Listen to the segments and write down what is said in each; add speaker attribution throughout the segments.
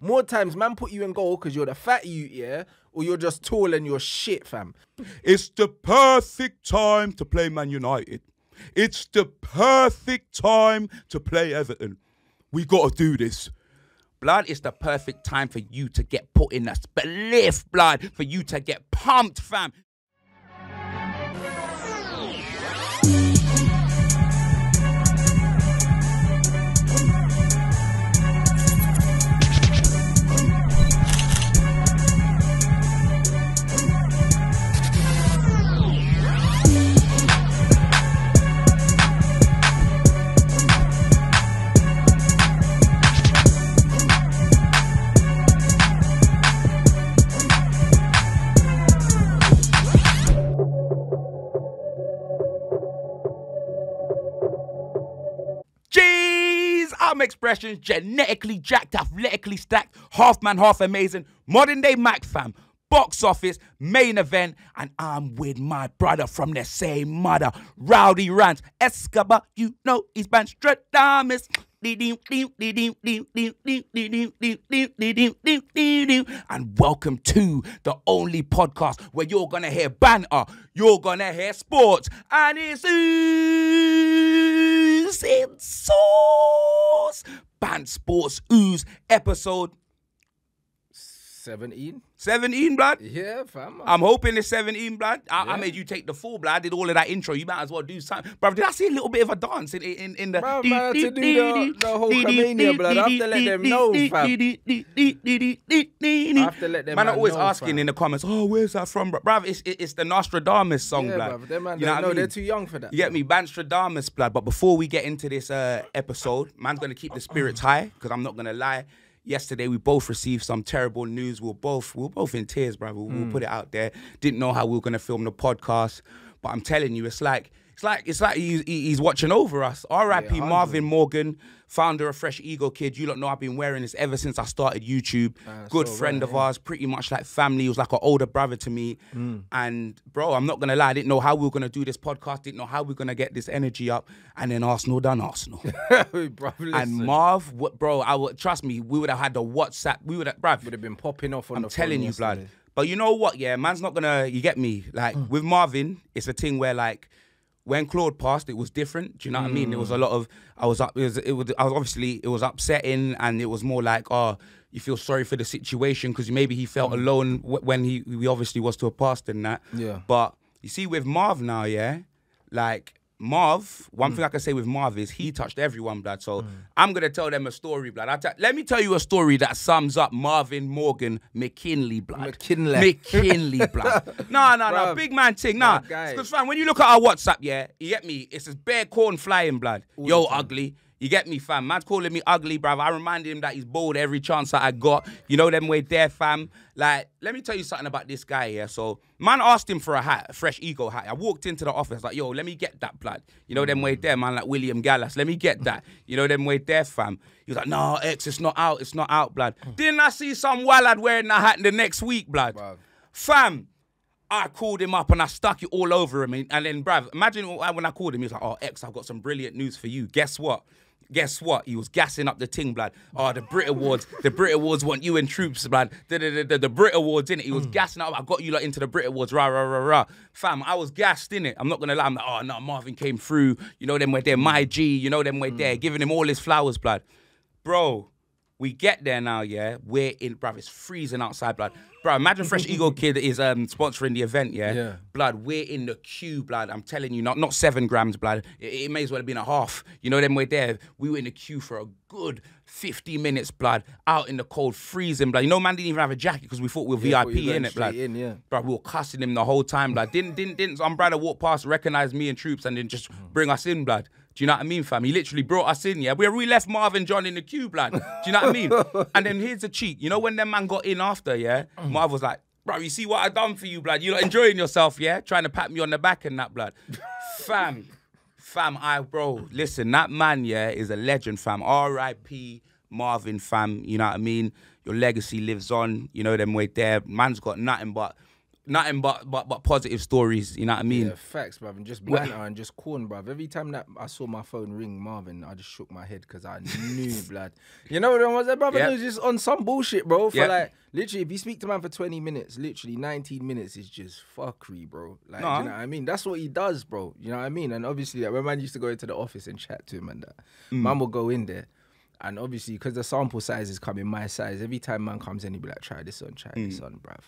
Speaker 1: More times, man, put you in goal because you're the fat you, yeah, or you're just tall and you're shit, fam.
Speaker 2: It's the perfect time to play Man United. It's the perfect time to play Everton. We got to do this. Blood, it's the perfect time for you to get put in that belief, blood, for you to get pumped, fam. I'm expressions genetically jacked, athletically stacked, half man, half amazing, modern day Mac fam, box office, main event, and I'm with my brother from the same mother, Rowdy Rants, Escobar, you know he's Banstradamus. And welcome to the only podcast where you're gonna hear banter, you're gonna hear sports, and it's in sauce. Bants Sports Ooze episode
Speaker 1: 17?
Speaker 2: 17, blood.
Speaker 1: Yeah, fam.
Speaker 2: I'm hoping it's 17, blood. I, I made you take the full, blood. I did all of that intro. You might as well do something. Bro, did I see a little bit of a dance in, in, in the...
Speaker 1: Bruv, man, to do the- the whole Comania, blood. I have to let them know, fam. I have to let them
Speaker 2: Man, are
Speaker 1: man
Speaker 2: always
Speaker 1: know,
Speaker 2: asking
Speaker 1: fam.
Speaker 2: in the comments, oh, where's that from, bro? Bruv, it's, it's the Nostradamus song,
Speaker 1: yeah,
Speaker 2: blood.
Speaker 1: bruv. Them man,
Speaker 2: You know what
Speaker 1: no,
Speaker 2: I
Speaker 1: they're too young for that.
Speaker 2: You get me? Banstradamus, blood. But before we get into this uh, episode, man's going to keep the spirits high because I'm not going to lie. Yesterday, we both received some terrible news. We are both we were both in tears, bro. We'll, we'll hmm. put it out there. Didn't know how we were going to film the podcast, but I'm telling you, it's like it's like it's like he, he- he's watching over us. R.I.P.
Speaker 1: Yeah, 100.
Speaker 2: Marvin Morgan, founder of Fresh Ego Kid. You lot know I've been wearing this ever since I started YouTube. Good
Speaker 1: so
Speaker 2: friend
Speaker 1: right,
Speaker 2: of ours, pretty much like family. He was like an older brother to me. And bro, I'm not gonna lie, I didn't know how we were gonna do this podcast. Didn't know how we were gonna get this energy up. And then Arsenal done Arsenal.
Speaker 1: Bruv,
Speaker 2: and. Marv, what, bro, I would trust me. We would have had the WhatsApp. We would have, bruv.
Speaker 1: would have been popping off on
Speaker 2: I'm
Speaker 1: the
Speaker 2: telling you, blood. But you know what? Yeah, man's not gonna. You get me? Like
Speaker 1: Mm.
Speaker 2: with Marvin, it's a thing where like when Claude passed, it was different. Do you know what I mean? There was a lot of. I was up. It was. It was. I was obviously. It was upsetting, and it was more like, oh, you feel sorry for the situation because maybe he felt alone when he. We obviously was to have passed and that.
Speaker 1: Mm. Yeah.
Speaker 2: But you see, with Marv now, yeah, like. Marv, one
Speaker 1: Mm.
Speaker 2: thing I can say with Marv is he touched everyone, blood. So I'm gonna tell them a story, blood. I let me tell you a story that sums up Marvin Morgan McKinley, blood.
Speaker 1: McKinley.
Speaker 2: McKinley, blood. No, no, no, big man thing, nah. Because fam, when you look at our WhatsApp, yeah, you get me. It's this bare corn flying, blood. Yo, ugly. You get me, fam. Man's calling me ugly, bruv. I reminded him that he's bald every chance that I got. You know them way there, fam. Like, let me tell you something about this guy, yeah. So, man asked him for a hat, a fresh ego hat. I walked into the office like, yo, let me get that, blood. You know them way there, man, like William Gallas. Let me get that. You know them way there, fam. He was like, no, X, it's not out. It's not out, blood. Hmm. Didn't I see some wallad wearing that hat in the next week, blood?
Speaker 1: Bruv.
Speaker 2: Fam, I called him up and I stuck it all over him. And, and then, bruv, imagine when I called him, he was like, oh, X, I've got some brilliant news for you. Guess what? Guess what? He was gassing up the ting, blood. Oh, the Brit Awards. The Brit Awards want you in troops, blood. The, the, the, the, the Brit Awards, innit? He was mm. gassing up. I got you lot into the Brit Awards, rah, rah, rah, rah. Fam, I was gassed, innit? I'm not going to lie. I'm like, ah, oh, no, Marvin came through. You know them way there. My G, you know them way there. Mm. Giving him all his flowers, blood. Bro, we get there now, yeah. We're in, bruv, it's freezing outside, blood. Bro, imagine Fresh Ego Kid is um sponsoring the event, yeah?
Speaker 1: Yeah.
Speaker 2: Blood, we're in the queue, blood. I'm telling you, not not seven grams, blood. It, it may as well have been a half. You know, them we're there. We were in the queue for a good 50 minutes, blood, out in the cold, freezing, blood. You know, man didn't even have a jacket because we thought we were
Speaker 1: Yeah,
Speaker 2: VIP in it, blood.
Speaker 1: in, yeah.
Speaker 2: Bro, we were cussing him the whole time, blood. Didn't didn't didn't umbrella walk past, recognize me and troops, and then just bring us in, blood. Do you know what I mean, fam? He literally brought us in, yeah. We we left Marvin John in the cube, blood. Do you know what I mean? And then here's the cheat. You know when them man got in after, yeah? Mm. Marv was like, bro, you see what I done for you, blood? You lot enjoying yourself, yeah? Trying to pat me on the back and that, blood. fam, fam, I bro, listen, that man, yeah, is a legend, fam. R.I.P. Marvin, fam. You know what I mean? Your legacy lives on. You know them way there. Man's got nothing but nothing but but but positive stories. You know what I mean?
Speaker 1: Yeah, facts, bruv, and just banter and just corn, bruv. Every time that I saw my phone ring Marvin, I just shook my head because I knew, blood. You know what I was, brother?
Speaker 2: Yeah.
Speaker 1: It was just on some bullshit, bro. For
Speaker 2: Yeah.
Speaker 1: like, literally, if you speak to man for 20 minutes, literally 19 minutes is just fuckery, bro. Like,
Speaker 2: Nah.
Speaker 1: you know what I mean? That's what he does, bro. You know what I mean? And obviously, like, when man used to go into the office and chat to him and that,
Speaker 2: Mm.
Speaker 1: man will go in there. And obviously, because the sample size is coming my size, every time man comes in, he be like, try this on, try
Speaker 2: Mm.
Speaker 1: this on, bruv.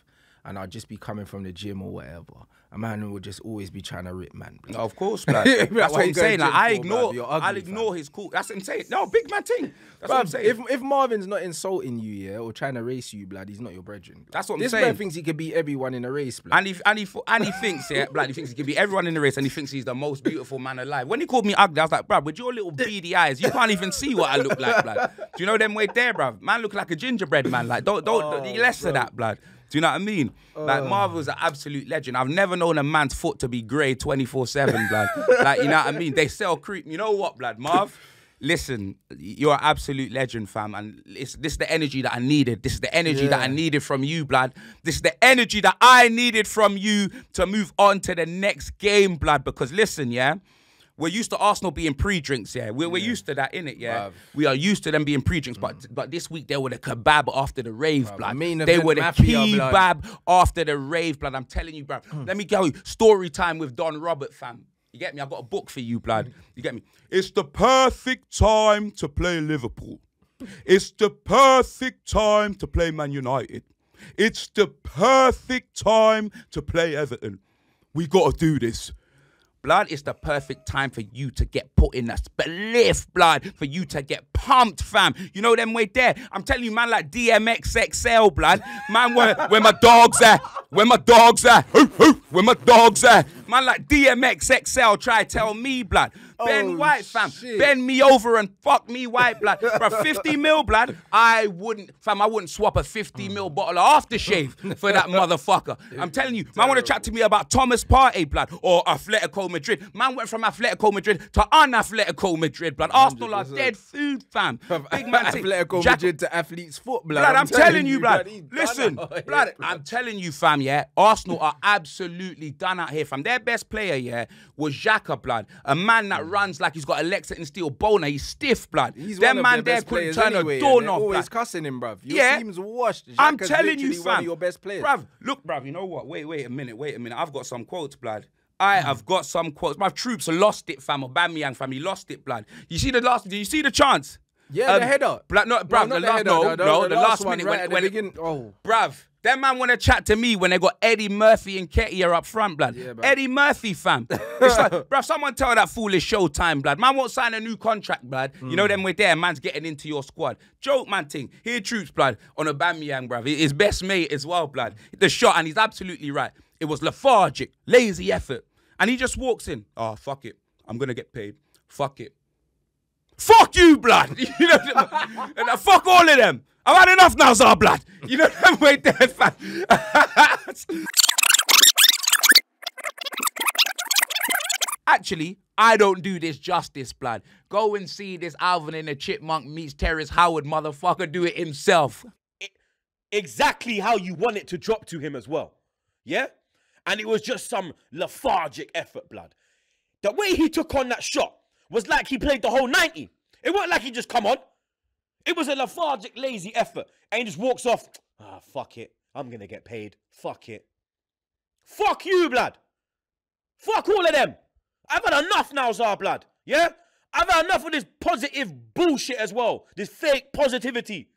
Speaker 1: And I'll just be coming from the gym or whatever. A man will just always be trying to rip man. blood.
Speaker 2: Of course, blood.
Speaker 1: Like,
Speaker 2: That's what I'm saying. Like, I ignore?
Speaker 1: Ugly,
Speaker 2: I'll ignore his call. That's what I'm saying. No, big man thing. That's what I'm saying.
Speaker 1: if if Marvin's not insulting you, yeah, or trying to race you, blood, he's not your brethren. blood.
Speaker 2: That's what I'm
Speaker 1: this
Speaker 2: saying.
Speaker 1: man thinks he can beat everyone in a race, blood.
Speaker 2: And he and he and he thinks yeah, blood. He thinks he can be everyone in the race, and he thinks he's the most beautiful man alive. When he called me ugly, I was like, bruv, with your little beady eyes, you can't even see what I look like, blood. Do you know them way there, bruv? Man look like a gingerbread man. Like, don't don't
Speaker 1: Oh,
Speaker 2: don't- less of that, blood. Do you know what I mean? Like uh. Marvel's an absolute legend. I've never known a man's foot to be grey 24-7, blood. like, you know what I mean? They sell creep. You know what, blood? Marv, listen, you're an absolute legend, fam. And it's, this is the energy that I needed. This is the energy that I needed from you, blood. This is the energy that I needed from you to move on to the next game, blood. Because listen, yeah, we're used to Arsenal being pre-drinks, yeah. We're, we're used to that, innit, yeah.
Speaker 1: Bruv.
Speaker 2: We are used to them being pre-drinks, but mm. but this week they were the kebab after the rave, blood.
Speaker 1: main
Speaker 2: They were the
Speaker 1: mafia, blood.
Speaker 2: kebab after the rave, blood. I'm telling you, bruv. Mm. Let me go. Story time with Don Robert, fam. You get me? I've got a book for you, blood. Mm. You get me? It's the perfect time to play Liverpool. It's the perfect time to play Man United. It's the perfect time to play Everton. We got to do this. Blood, it's the perfect time for you to get put in that spliff, blood, for you to get pumped, fam. You know them way there. I'm telling you, man, like DMX XL, blood. Man, where, where my dogs at? Where my dogs at? Where my dogs at? Man, like DMX XL, try tell me, blood. Ben
Speaker 1: Oh,
Speaker 2: White, fam.
Speaker 1: shit.
Speaker 2: Bend me over and fuck me white, blood. Bro, 50 mil, blood. I wouldn't, fam, I wouldn't swap a 50 mm. mil bottle of aftershave for that motherfucker. I'm telling you, man, want to chat to me about Thomas Partey, blood, or Atletico Madrid. Man went from Atletico Madrid to un-Atletico Madrid, blood. Arsenal are dead food, fam. Big man.
Speaker 1: Atletico
Speaker 2: Jack-
Speaker 1: Madrid to athlete's foot, blood.
Speaker 2: Blood, I'm, telling, you, blood.
Speaker 1: done
Speaker 2: Listen,
Speaker 1: here,
Speaker 2: blood, I'm telling you, fam, yeah. Arsenal are absolutely done out here, fam. Their best player, yeah, was Xhaka, blood. A man that runs like he's got Alexa and Steel Boner. He's stiff, blood.
Speaker 1: He's
Speaker 2: Them man there couldn't turn
Speaker 1: anyway,
Speaker 2: a
Speaker 1: and
Speaker 2: door
Speaker 1: Always
Speaker 2: blood.
Speaker 1: cussing him, bruv. Your
Speaker 2: Yeah.
Speaker 1: team's washed.
Speaker 2: I'm telling you, fam.
Speaker 1: your best players.
Speaker 2: Bruv, look, bruv, you know what? Wait, wait a minute, wait a minute. I've got some quotes, blood. I hmm. have got some quotes. My troops lost it, fam. Aubameyang, fam. He lost it, blood. You see the last? Do you see the chance?
Speaker 1: Yeah, the header.
Speaker 2: Blood, no, bruv,
Speaker 1: No,
Speaker 2: the last,
Speaker 1: header,
Speaker 2: no,
Speaker 1: the- the-
Speaker 2: no,
Speaker 1: the
Speaker 2: the
Speaker 1: last
Speaker 2: last minute
Speaker 1: right
Speaker 2: when,
Speaker 1: at the
Speaker 2: when
Speaker 1: beginning. Oh.
Speaker 2: Bruv, that man want to chat to me when they got Eddie Murphy and Ketia up front, blood.
Speaker 1: Yeah.
Speaker 2: Eddie Murphy, fam. it's like, bruv, someone tell that foolish showtime, blood. Man won't sign a new contract, blood. You
Speaker 1: Mm.
Speaker 2: know them we're there, man's getting into your squad. Joke, man, thing. Here, troops, blood, on Aubameyang, bruv. His best mate as well, blood. The shot, and he's absolutely right. It was lethargic, lazy effort. And he just walks in. Oh, fuck it. I'm going to get paid. Fuck it. Fuck you, blood. You know, and uh, fuck all of them. I've had enough now, Zar blood. You know them way there, fam. Actually, I don't do this justice, blood. Go and see this Alvin and the Chipmunk meets Terrence Howard motherfucker do it himself.
Speaker 3: exactly how you want it to drop to him as well. Yeah? And it was just some lethargic effort, blood. The way he took on that shot was like he played the whole 90. It wasn't like he just come on. It was a lethargic, lazy effort. And he just walks off. Ah, fuck it. I'm gonna get paid. Fuck it. Fuck you, blood. Fuck all of them. I've had enough now, Zar blood. Yeah? I've had enough of this positive bullshit as well. This fake positivity.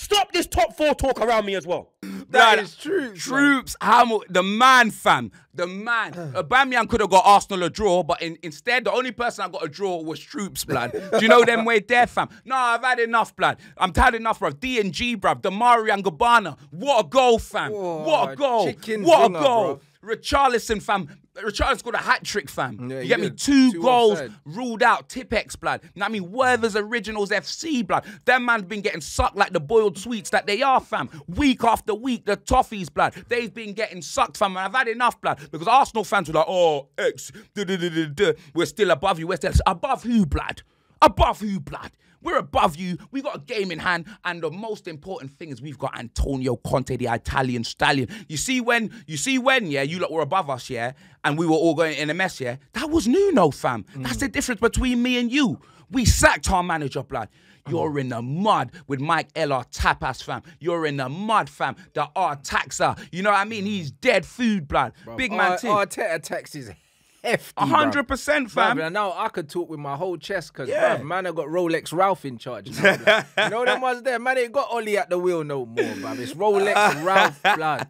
Speaker 3: Stop this top four talk around me as well.
Speaker 1: That
Speaker 2: Blood,
Speaker 1: is true.
Speaker 2: Troops, Hamill, the man, fam, the man. Aubameyang could have got Arsenal a draw, but in, instead, the only person I got a draw was Troops, blood. Do you know them way there, fam? No, I've had enough, blood. I'm tired enough, bruv. D and G, bruv. Demarai and Gabbana. What a goal, fam. what a goal.
Speaker 1: chicken
Speaker 2: what a goal.
Speaker 1: bruv.
Speaker 2: Richarlison, fam. Richarlison got a hat trick, fam.
Speaker 1: Yeah,
Speaker 2: you get me? Two,
Speaker 1: Two
Speaker 2: goals
Speaker 1: offside.
Speaker 2: ruled out. Tipex, blood. You know what I mean? Werther's Originals FC, blood. Them man's been getting sucked like the boiled sweets that they are, fam. Week after week, the toffees, blood. They've been getting sucked, fam. And I've had enough, blood. Because Arsenal fans were like, oh, X, duh, duh, duh. we're still above you. We're still above who, blood? Above who, blood? We're above you. We got a game in hand, and the most important thing is we've got Antonio Conte, the Italian stallion. You see when you see when yeah, you lot were above us yeah, and we were all going in a mess yeah. That was Nuno, fam. That's the difference between me and you. We sacked our manager, blood. You're in the mud with Mike Eller tapas, fam. You're in the mud, fam. The R taxa. You know what I mean? He's dead food, blood. Big man,
Speaker 1: Ar-
Speaker 2: team.
Speaker 1: Arteta tax is hefty.
Speaker 2: Hundred percent,
Speaker 1: Bruv,
Speaker 2: fam.
Speaker 1: and now I could talk with my whole chest because
Speaker 2: Yeah.
Speaker 1: man, I got Rolex Ralf in charge. Now, you know them ones there, man. Ain't got Ollie at the wheel no more, bruv. It's Rolex Ralf blood.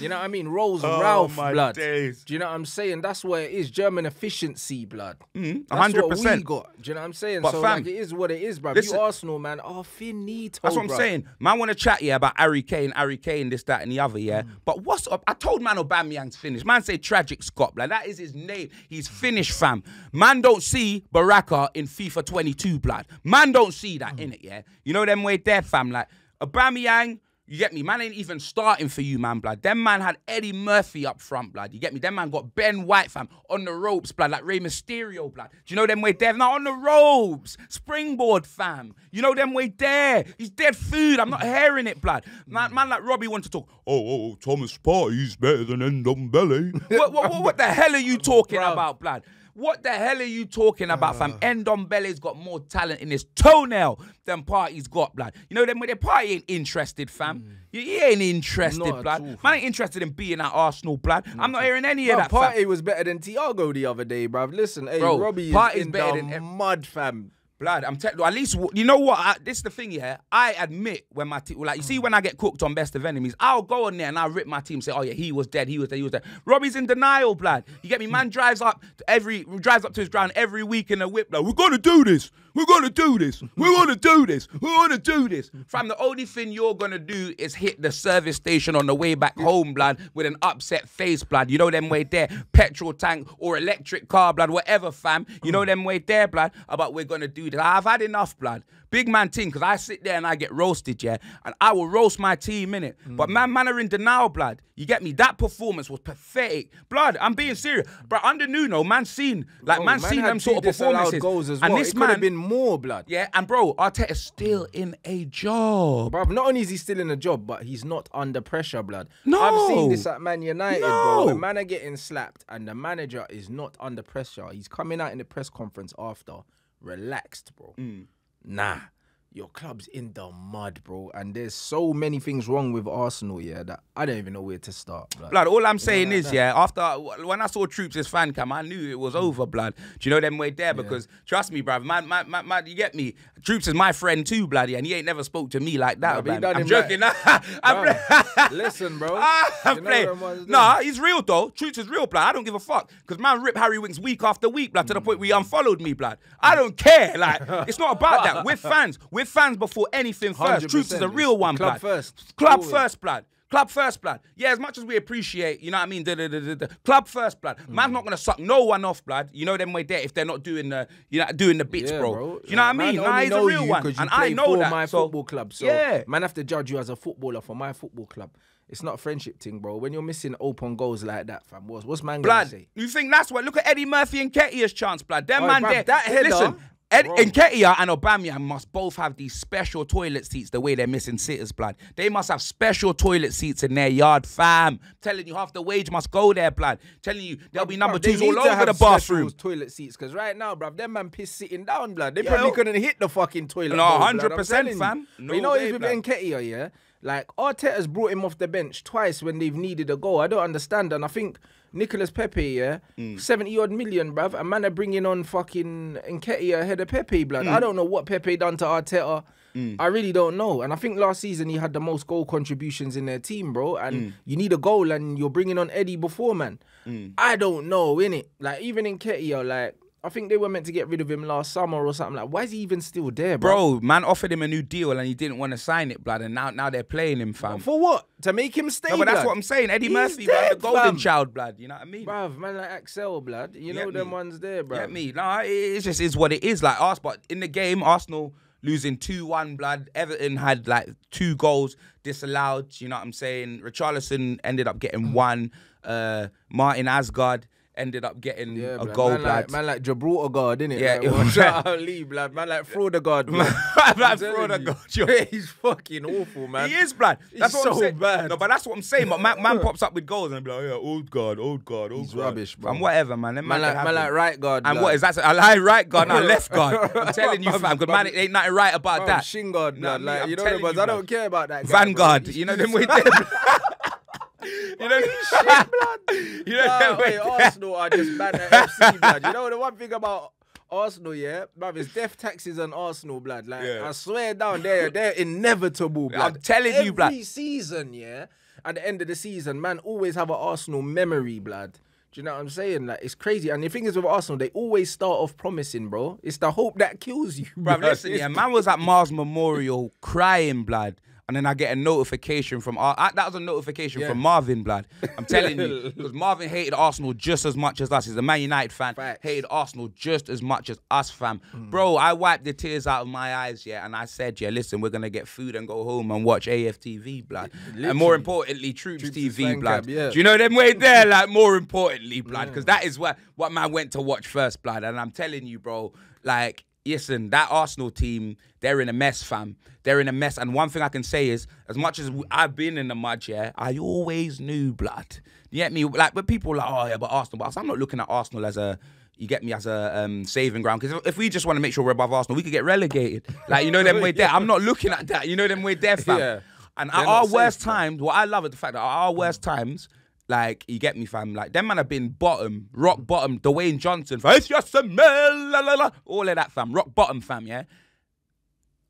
Speaker 1: You know what I mean? Rolls Ralf
Speaker 2: Oh, my
Speaker 1: blood.
Speaker 2: days.
Speaker 1: Do you know what I'm saying? That's where it is. German efficiency blood.
Speaker 2: Mm,
Speaker 1: That's what we
Speaker 2: 100%.
Speaker 1: got. Do you know what I'm saying?
Speaker 2: But
Speaker 1: so
Speaker 2: fam,
Speaker 1: like it is what it is, bruv.
Speaker 2: listen-
Speaker 1: you Arsenal, man. Oh, finito.
Speaker 2: That's what I'm
Speaker 1: bruv.
Speaker 2: saying. Man, want to chat yeah about Harry Kane, Harry Kane, this, that, and the other.
Speaker 1: Mm.
Speaker 2: Yeah, but what's up? I told man Aubameyang's finished. Man say tragic Scott. Like that is his name. He's finished, fam. Man don't see Baraka in FIFA 22, blood. Man don't see that in it. Yeah, you know them way there, fam. Like Aubameyang. You get me? Man ain't even starting for you, man, blood. Them man had Eddie Murphy up front, blood. You get me? Them man got Ben White, fam, on the ropes, blood, like Rey Mysterio, blood. Do you know them way there? Not on the ropes. Springboard, fam. You know them way there. He's dead food. I'm not hearing it, blood. Man, man like Robbie wants to talk. Oh, oh, Thomas Partey's better than Ndombele. what, what, what, what the hell are you talking
Speaker 1: Bruv.
Speaker 2: about, blood? What the hell are you talking about, fam? Ah. Ndombele's got more talent in his toenail than Partey's got, blood. You know them when the party ain't interested, fam. Mm. You he ain't interested,
Speaker 1: Not
Speaker 2: blood.
Speaker 1: all,
Speaker 2: Man
Speaker 1: fam.
Speaker 2: ain't interested in being at Arsenal, blood. I'm not hearing any of that, fam.
Speaker 1: Partey was better than Thiago the other day, bruv. Listen, hey,
Speaker 2: Bro,
Speaker 1: Robbie
Speaker 2: Partey's
Speaker 1: is in
Speaker 2: better
Speaker 1: the
Speaker 2: than
Speaker 1: mud, fam.
Speaker 2: Blood, I'm telling at least, you know what? I, this is the thing, yeah. I admit when my team, like, you see, mm. when I get cooked on Best of Enemies, I'll go on there and I'll rip my team, say, oh, yeah, he was dead, he was dead, he was dead. Robbie's in denial, blood. You get me? Man mm. drives up to every, drives up to his ground every week in a whip, like, we're gonna do this. We're gonna do this. We're gonna mm. do this. We're gonna do this. Mm. Fam, the only thing you're gonna do is hit the service station on the way back home, blood, with an upset face, blood. You know them way there, petrol tank or electric car, blood, whatever, fam. You mm. know them way there, blood. About we're gonna do this. I've had enough, blood. Big man team, because I sit there and I get roasted, yeah, and I will roast my team in it. But man, man are in denial, blood. You get me? That performance was pathetic, blood. I'm being serious, but under Nuno, man seen like
Speaker 1: Bro,
Speaker 2: man, seen them sort of performances,
Speaker 1: goals as
Speaker 2: and this
Speaker 1: it
Speaker 2: man
Speaker 1: have been more blood.
Speaker 2: yeah, and bro, Arteta's still in a job.
Speaker 1: Bruv, not only is he still in a job, but he's not under pressure, blood.
Speaker 2: No.
Speaker 1: I've seen this at Man United,
Speaker 2: No.
Speaker 1: bro. When man are getting slapped and the manager is not under pressure, he's coming out in the press conference after, relaxed, bro.
Speaker 2: Mm.
Speaker 1: Nah. Your club's in the mud, bro, and there's so many things wrong with Arsenal, yeah, that I don't even know where to start. blood.
Speaker 2: Blood, all I'm saying is, yeah, after when I saw Troops' as fan cam, I knew it was mm. over, blood. Do you know them way there? Because trust me, bruv, man, man, man, man, you get me. Troops is my friend too, bloody, and he ain't never spoke to me like that,
Speaker 1: Bruv, he
Speaker 2: I'm
Speaker 1: him
Speaker 2: joking. I'm
Speaker 1: Bruv, listen, bro.
Speaker 2: I'm
Speaker 1: You know
Speaker 2: playing.
Speaker 1: them
Speaker 2: Nah, he's real though. Troops is real, blood. I don't give a fuck. Because man rip Harry Winks week after week, blood, to the mm. point where he unfollowed me, blood. I don't care. Like, it's not about that. We're fans. We're fans before anything first. Troops is a real one,
Speaker 1: Club
Speaker 2: blood.
Speaker 1: first.
Speaker 2: Club
Speaker 1: Always.
Speaker 2: first, blood. Club first, blood. Yeah, as much as we appreciate, you know what I mean, the, the, the club first, blood.
Speaker 1: Hmm.
Speaker 2: Man's not gonna suck no one off, blood. You know them way there if they're not doing the, you know, doing the bits,
Speaker 1: Yeah,
Speaker 2: bro. You know what I mean? Nah, he's a real one, and I know that.
Speaker 1: my
Speaker 2: so,
Speaker 1: football club. So
Speaker 2: yeah.
Speaker 1: man have to judge you as a footballer for my football club. It's not a friendship thing, bro. When you're missing open goals like that, fam, what's what's man
Speaker 2: Blood,
Speaker 1: say?
Speaker 2: you think that's what? Look at Eddie Murphy and Ketia's chance, blood. Them
Speaker 1: Oi,
Speaker 2: man
Speaker 1: bruv,
Speaker 2: there.
Speaker 1: that header,
Speaker 2: listen, Ed,
Speaker 1: bro.
Speaker 2: Nketiah and Aubameyang must both have these special toilet seats the way they're missing sitters, blood. They must have special toilet seats in their yard, fam. Telling you half the wage must go there, blood. Telling you there'll be number
Speaker 1: Bruv,
Speaker 2: twos all over the bathroom.
Speaker 1: toilet seats, because right now, bruv, them man piss sitting down, blood. They
Speaker 2: Yo.
Speaker 1: probably couldn't hit the fucking toilet.
Speaker 2: No,
Speaker 1: I'm
Speaker 2: 100%,
Speaker 1: telling you.
Speaker 2: fam.
Speaker 1: But you know
Speaker 2: way,
Speaker 1: with
Speaker 2: blood.
Speaker 1: Nketiah, yeah? Like Arteta's brought him off the bench twice when they've needed a goal. I don't understand, and I think Nicholas Pepe, yeah,
Speaker 2: Mm.
Speaker 1: seventy odd million, bruv, A man are bringing on fucking Nketiah ahead of Pepe, blood.
Speaker 2: Mm.
Speaker 1: I don't know what Pepe done to Arteta. I really don't know, and I think last season he had the most goal contributions in their team, bro. And
Speaker 2: Mm.
Speaker 1: you need a goal, and you're bringing on Eddie before, man.
Speaker 2: Mm.
Speaker 1: I don't know, innit? Like even in Nketiah, like I think they were meant to get rid of him last summer or something. Like, why is he even still there, bro?
Speaker 2: Bro, man offered him a new deal and he didn't want to sign it, blood. And now, now they're playing him, fam.
Speaker 1: For what? To make him stay?
Speaker 2: No, but that's
Speaker 1: blood?
Speaker 2: what I'm saying. Eddie
Speaker 1: He's
Speaker 2: Murphy, blood, the golden
Speaker 1: fam.
Speaker 2: child, blood. You know what I mean?
Speaker 1: Bruv, man like Axel, blood. You know them
Speaker 2: me.
Speaker 1: ones there, bro.
Speaker 2: Get me? Nah, it- it's just is what it is. Like us, but in the game, Arsenal losing two one. Blood. Everton had like two goals disallowed. You know what I'm saying? Richarlison ended up getting one. Uh, Martin Ødegaard ended up getting
Speaker 1: Yeah,
Speaker 2: a
Speaker 1: blood.
Speaker 2: goal,
Speaker 1: man
Speaker 2: blood.
Speaker 1: like, man like Gibraltar guard, it?
Speaker 2: Yeah,
Speaker 1: like,
Speaker 2: it was-
Speaker 1: shout out Lee, blood. Man like Fraudagard, blood.
Speaker 2: Man
Speaker 1: I'm
Speaker 2: like
Speaker 1: telling
Speaker 2: Fraudagard,
Speaker 1: you.
Speaker 2: yo.
Speaker 1: He's fucking awful, man.
Speaker 2: He is blood. That's
Speaker 1: He's
Speaker 2: what I'm
Speaker 1: so
Speaker 2: saying.
Speaker 1: bad.
Speaker 2: No, but that's what I'm saying. But man, man pops up with goals and I'm like, oh, yeah, old guard, old guard, old
Speaker 1: He's
Speaker 2: guard.
Speaker 1: rubbish, bro.
Speaker 2: And whatever, man.
Speaker 1: Man
Speaker 2: man,
Speaker 1: like, man like right guard.
Speaker 2: And
Speaker 1: blood.
Speaker 2: what is that? I like right guard, not left guard. I'm telling you, fam. Because man,
Speaker 1: Bum-
Speaker 2: ain't nothing right about
Speaker 1: Bro,
Speaker 2: that.
Speaker 1: Shin guard, blood. like, you know
Speaker 2: telling
Speaker 1: the ones.
Speaker 2: you,
Speaker 1: I don't care about that.
Speaker 2: Vanguard. You know them way there. You know, you know
Speaker 1: Nah, wait. Arsenal are just bad at FC, blood. You know the one thing about Arsenal, yeah, bruv, it's death taxes on Arsenal, blood. Like
Speaker 2: Yeah.
Speaker 1: I swear down there, they're inevitable, blood.
Speaker 2: I'm telling you, blood.
Speaker 1: Every season, yeah, at the end of the season, man, always have an Arsenal memory, blood. Do you know what I'm saying? Like it's crazy. And the thing is with Arsenal, they always start off promising, bro. It's the hope that kills you, bro.
Speaker 2: Listen, yeah, man was at Mars Memorial crying blood. And then I get a notification from Ar- I, that was a notification
Speaker 1: Yeah.
Speaker 2: from Marvin Blood. I'm telling you, because Marvin hated Arsenal just as much as us. He's a Man United fan.
Speaker 1: Facts.
Speaker 2: Hated Arsenal just as much as us, fam. Mm. Bro, I wiped the tears out of my eyes, yeah, and I said, yeah, listen, we're gonna get food and go home and watch AFTV, blood, and more importantly, Troops,
Speaker 1: Troops'
Speaker 2: TV, blood.
Speaker 1: cab, yeah.
Speaker 2: Do you know them way there? Like more importantly, blood, because that is what what man went to watch first, blood. And I'm telling you, bro, like. Listen, that Arsenal team, they're in a mess, fam. They're in a mess. And one thing I can say is, as much as I've been in the mud, yeah, I always knew blood. You get me? Like, but people are like, oh yeah, but Arsenal. But I'm not looking at Arsenal as a, you get me, as a um, saving ground. Because if we just want to make sure we're above Arsenal, we could get relegated. Like, you know them way there. I'm not looking at that. You know them way there, fam.
Speaker 1: Yeah.
Speaker 2: And
Speaker 1: They're
Speaker 2: at our worst times, what I love is the fact that at our worst times, like you get me, fam. Like them man have been bottom, rock bottom. Dwayne Johnson, fam. It's just a mel, la, la, la. all of that, fam. Rock bottom, fam. Yeah.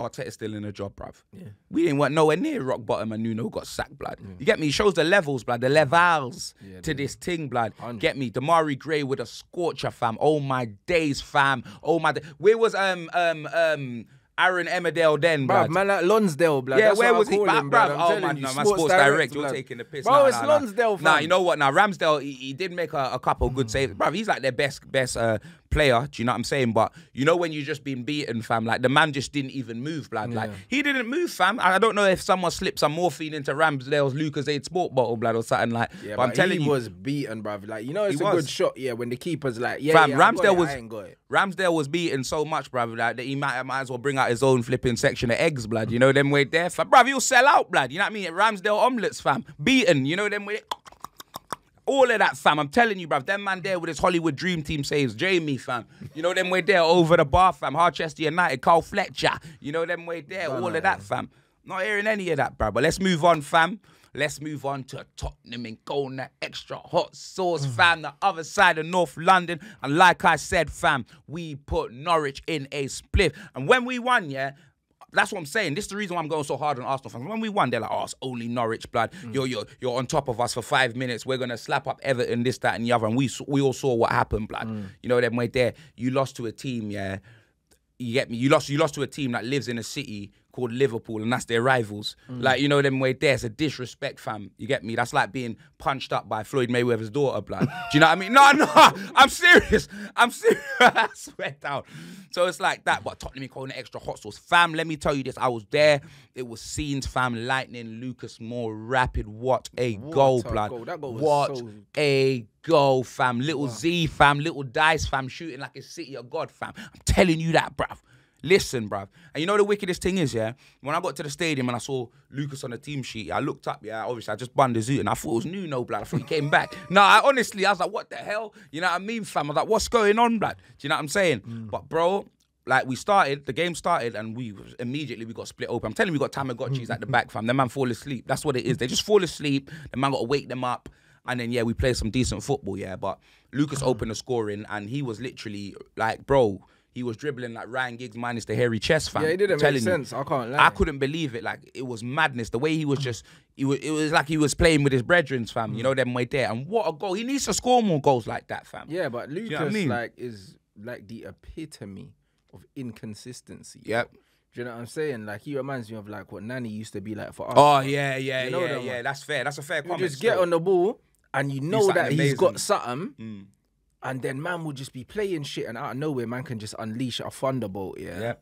Speaker 2: Arteta's still in a job, bruv. Yeah. We ain't went nowhere near rock bottom and Nuno got sacked, blood. You get me? Shows the levels, blood, the levels to this thing, blood. Get me? Demarai Gray with a scorcher, fam. Oh my days, fam. Oh my da- Where was um um um Aaron Emmerdale then,
Speaker 1: Bruv, man like Lonsdale, blood.
Speaker 2: Yeah,
Speaker 1: That's
Speaker 2: where was he? Bruv,
Speaker 1: him. I'm
Speaker 2: oh man,
Speaker 1: you,
Speaker 2: no, man, Sports Direct, you're taking the piss.
Speaker 1: Bro,
Speaker 2: Nah,
Speaker 1: it's
Speaker 2: nah, nah.
Speaker 1: Lonsdale, fam.
Speaker 2: Nah, you know what? Now Ramsdale, he, he did make a, a couple good saves. Bruv, he's like their best best uh, player. Do you know what I'm saying? But you know when you just been beaten, fam. Like the man just didn't even move, blood. Like he didn't move, fam. I don't know if someone slipped some morphine into Ramsdale's Lucozade sport bottle, blood, or something like.
Speaker 1: Yeah,
Speaker 2: but I'm telling you, he
Speaker 1: was beaten, bruv. Like you know, it's a good shot. Yeah, when the keeper's like, yeah,
Speaker 2: Fam,
Speaker 1: yeah,
Speaker 2: Ramsdale was
Speaker 1: I ain't got it.
Speaker 2: Ramsdale was beaten so much, bruv, like, that he might, might as well bring out his own flipping section of eggs, blood. You know them way there, fam. Bruv, you'll sell out, blood. You know what I mean? Ramsdale omelets, fam. Beaten, you know them way. All of that, fam. I'm telling you, bruv. Them man there with his Hollywood Dream Team saves. Jamie, fam. You know them way there over the bar, fam. Harchester United, Carl Fletcher. You know them way there. All of that, fam. Not hearing any of that, bruv. But let's move on, fam. Let's move on to Tottenham and go on that extra hot sauce, mm. fam. The other side of North London. And like I said, fam, we put Norwich in a split. And when we won, yeah, that's what I'm saying. This is the reason why I'm going so hard on Arsenal fans. When we won, they're like, oh, it's only Norwich blood. Mm. You're, you're, you're on top of us for five minutes. We're going to slap up Everton, this, that, and the other. And we, we all saw what happened, blood. Mm. You know, them way there. You lost to a team, yeah. You get me? You lost you lost to a team that lives in a city called Liverpool, and that's their rivals. Mm. Like, you know them way there. It's a disrespect, fam. You get me? That's like being punched up by Floyd Mayweather's daughter, blood. Do you know what I mean? No, no, I'm serious. I'm serious. I swear down. So it's like that. But Tottenham calling it extra hot sauce. Fam, let me tell you this. I was there. It was scenes, fam. Lightning, Lucas Moura, rapid. What a goal,
Speaker 1: a
Speaker 2: blood.
Speaker 1: goal. That goal was
Speaker 2: what
Speaker 1: so-
Speaker 2: a goal, fam. Little Z, fam. Little Dice, fam. Shooting like a city of God, fam. I'm telling you that, bruv. Listen, bruv. And you know the wickedest thing is, yeah? When I got to the stadium and I saw Lucas on the team sheet, I looked up, yeah, obviously I just the zoot and I thought it was new, no, blood. I thought he came back. no, I honestly, I was like, what the hell? You know what I mean, fam? I was like, what's going on, blood? Do you know what I'm saying? Mm. But, bro, like we started, the game started, and we immediately we got split open. I'm telling you, we got Tamagotchis at the back, fam. The man fall asleep. That's what it is. They just fall asleep. The man got to wake them up, and then yeah, we play some decent football, yeah. But Lucas uh-huh. opened the scoring, and he was literally like, bro, he was dribbling like Ryan Giggs minus the hairy chest, fam.
Speaker 1: Yeah, it didn't make
Speaker 2: you.
Speaker 1: sense. I can't lie.
Speaker 2: I couldn't believe it. Like it was madness. The way he was just, he was, it was like he was playing with his brethren's fam. You know them way there. And what a goal! He needs to score more goals like that, fam.
Speaker 1: Yeah, but Lucas
Speaker 2: know I mean?
Speaker 1: like is like the epitome of inconsistency.
Speaker 2: Yep.
Speaker 1: Do you know what I'm saying? Like he reminds me of like what Nani used to be like for us.
Speaker 2: Oh yeah, yeah,
Speaker 1: You know
Speaker 2: yeah,
Speaker 1: that
Speaker 2: yeah. That's fair. That's a fair
Speaker 1: you
Speaker 2: comment.
Speaker 1: just get
Speaker 2: still.
Speaker 1: on the ball and you know that he's
Speaker 2: amazing.
Speaker 1: got something,
Speaker 2: Mm.
Speaker 1: And then man will just be playing shit, and out of nowhere, man can just unleash a thunderbolt. Yeah.
Speaker 2: Yeah.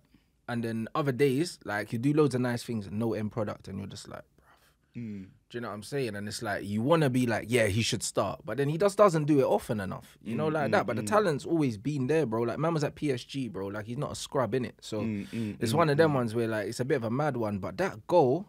Speaker 1: And then other days, like you do loads of nice things and no end product, and you're just like, bruv.
Speaker 2: Hmm.
Speaker 1: Do you know what I'm saying? And it's like you want to be like, yeah, he should start, but then he just doesn't do it often enough. You know, mm, like mm, that. But the mm. talent's always been there, bro. Like man was at PSG, bro. Like he's not a scrub in it. So
Speaker 2: Hmm,
Speaker 1: it's one of them ones where like it's a bit of a mad one. But that goal,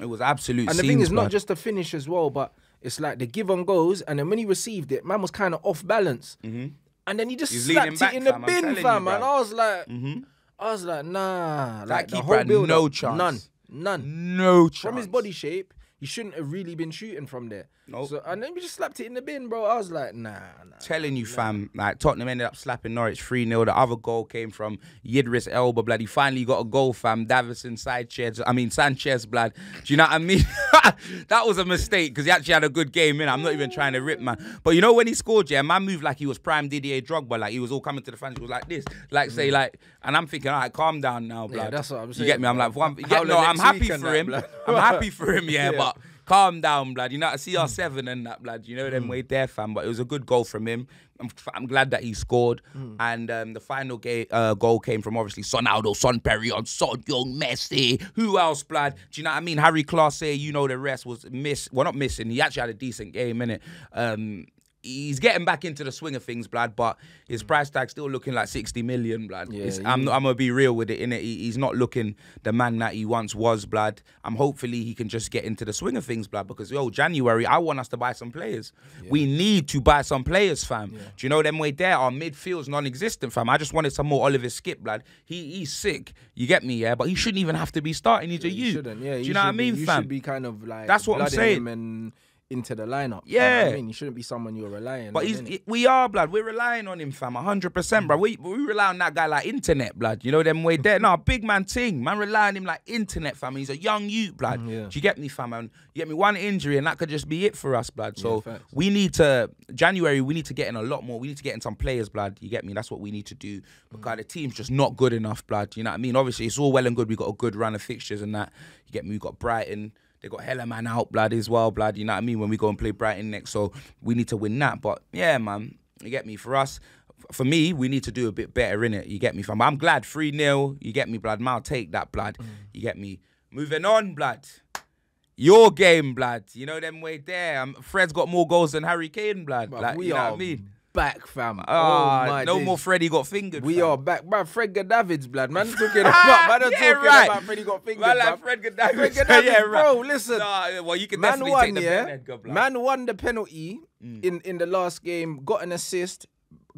Speaker 2: It was absolute.
Speaker 1: and the
Speaker 2: scenes,
Speaker 1: thing is not just the finish as well, but it's like the give and goes, and then when he received it, man was kind of off balance, mm-hmm. and then he just
Speaker 2: He's
Speaker 1: slapped
Speaker 2: back,
Speaker 1: it in the
Speaker 2: fam, I'm
Speaker 1: bin,
Speaker 2: telling you,
Speaker 1: fam, and. I was like, mm-hmm. I was like, nah, like the
Speaker 2: keeper
Speaker 1: whole
Speaker 2: had
Speaker 1: build
Speaker 2: no chance.
Speaker 1: none, none.
Speaker 2: no chance
Speaker 1: From his body shape, he shouldn't have really been shooting from there.
Speaker 2: Nope.
Speaker 1: So and then we just slapped it in the bin, bro. I was like, nah, nah.
Speaker 2: Telling you, fam, like Tottenham ended up slapping Norwich 3 0. The other goal came from Yidris Elba, blood. He finally got a goal, fam. Davinson Sanchez, I mean, Sanchez, blood. Do you know what I mean? that was a mistake because he actually had a good game, in. I'm not even trying to rip, man. But you know, when he scored, yeah, man moved like he was prime Didier Drogba. Like he was all coming to the fans. He was like this, like say, like, and I'm thinking, all right, calm down now, blood.
Speaker 1: Mm. that's what I'm saying.
Speaker 2: You get me? I'm like, one, you
Speaker 1: Howler
Speaker 2: get, no, I'm happy for him.
Speaker 1: blood.
Speaker 2: I'm happy for him, yeah,
Speaker 1: Yeah.
Speaker 2: but calm down, blood. You know, I see our seven and that, blood. You know them way there, fam. But it was a good goal from him. I'm, I'm glad that he scored. And um, the final ga- uh, goal came from obviously Son Aldo, Son Perry on Son Young Messi. Who else, blood? Do you know what I mean? Harry Classe, you know the rest was miss. Well, not missing. He actually had a decent game, innit? Um, He's getting back into the swing of things, blood, but his mm. price tag still looking like 60 million, blood.
Speaker 1: Yeah,
Speaker 2: I'm, I'm gonna be real with it, innit? He, he's not looking the man that he once was, blood. I'm hopefully he can just get into the swing of things, blood, because yo, January, I want us to buy some players. We need to buy some players, fam. Do you know them way there? Our midfield's non-existent, fam. I just wanted some more Oliver Skipp, blood. He he's sick. You get me, yeah? But he shouldn't even have to be starting. He's a
Speaker 1: You shouldn't, yeah.
Speaker 2: Do you know what I mean, fam?
Speaker 1: should be kind of like
Speaker 2: That's what I'm saying.
Speaker 1: Into the lineup. you know
Speaker 2: Yeah.
Speaker 1: I mean, you shouldn't be someone you're relying. On.
Speaker 2: But
Speaker 1: on,
Speaker 2: he's,
Speaker 1: innit?
Speaker 2: we are blood. We're relying on him, fam. hundred percent, bro. We we rely on that guy like internet, blood. You know them way there. No, big man ting. Man rely on him like internet, fam. He's a young youth, blood.
Speaker 1: Mm, yeah.
Speaker 2: Do you get me, fam? And you get me one injury, and that could just be it for us, blood. So
Speaker 1: facts.
Speaker 2: we need to January. We need to get in a lot more. We need to get in some players, blood. You get me? That's what we need to do because the team's just not good enough, blood. You know what I mean? Obviously, it's all well and good. We got a good run of fixtures and that. You get me? We got Brighton. They got hella man out, blood, as well, blood. You know what I mean? When we go and play Brighton next, so we need to win that. But yeah, man, you get me? For us, for me, we need to do a bit better in it. You get me? Fam? I'm glad 3 0. You get me, blood? Man, I'll take that, blood. You get me? Moving on, blood. Your game, blood. You know them way there. Um, Fred's got more goals than Harry Kane, blood. Like,
Speaker 1: we
Speaker 2: you know
Speaker 1: are
Speaker 2: what I mean?
Speaker 1: Back, fam.
Speaker 2: Ah,
Speaker 1: oh my
Speaker 2: no
Speaker 1: days.
Speaker 2: more Freddie got fingered.
Speaker 1: We
Speaker 2: fam.
Speaker 1: are back, bruv. Fred Davids, blood. Man, talking about, man,
Speaker 2: Yeah,
Speaker 1: talking
Speaker 2: right.
Speaker 1: about Freddie got fingered,
Speaker 2: Man, like. Fred Gadavis.
Speaker 1: Fred Gadavis,
Speaker 2: yeah, right.
Speaker 1: bro. Listen,
Speaker 2: Nah, well, you can
Speaker 1: man
Speaker 2: definitely
Speaker 1: won,
Speaker 2: take the
Speaker 1: yeah.
Speaker 2: Edgar.
Speaker 1: Man won the penalty
Speaker 2: Mm.
Speaker 1: in in the last game. Got an assist.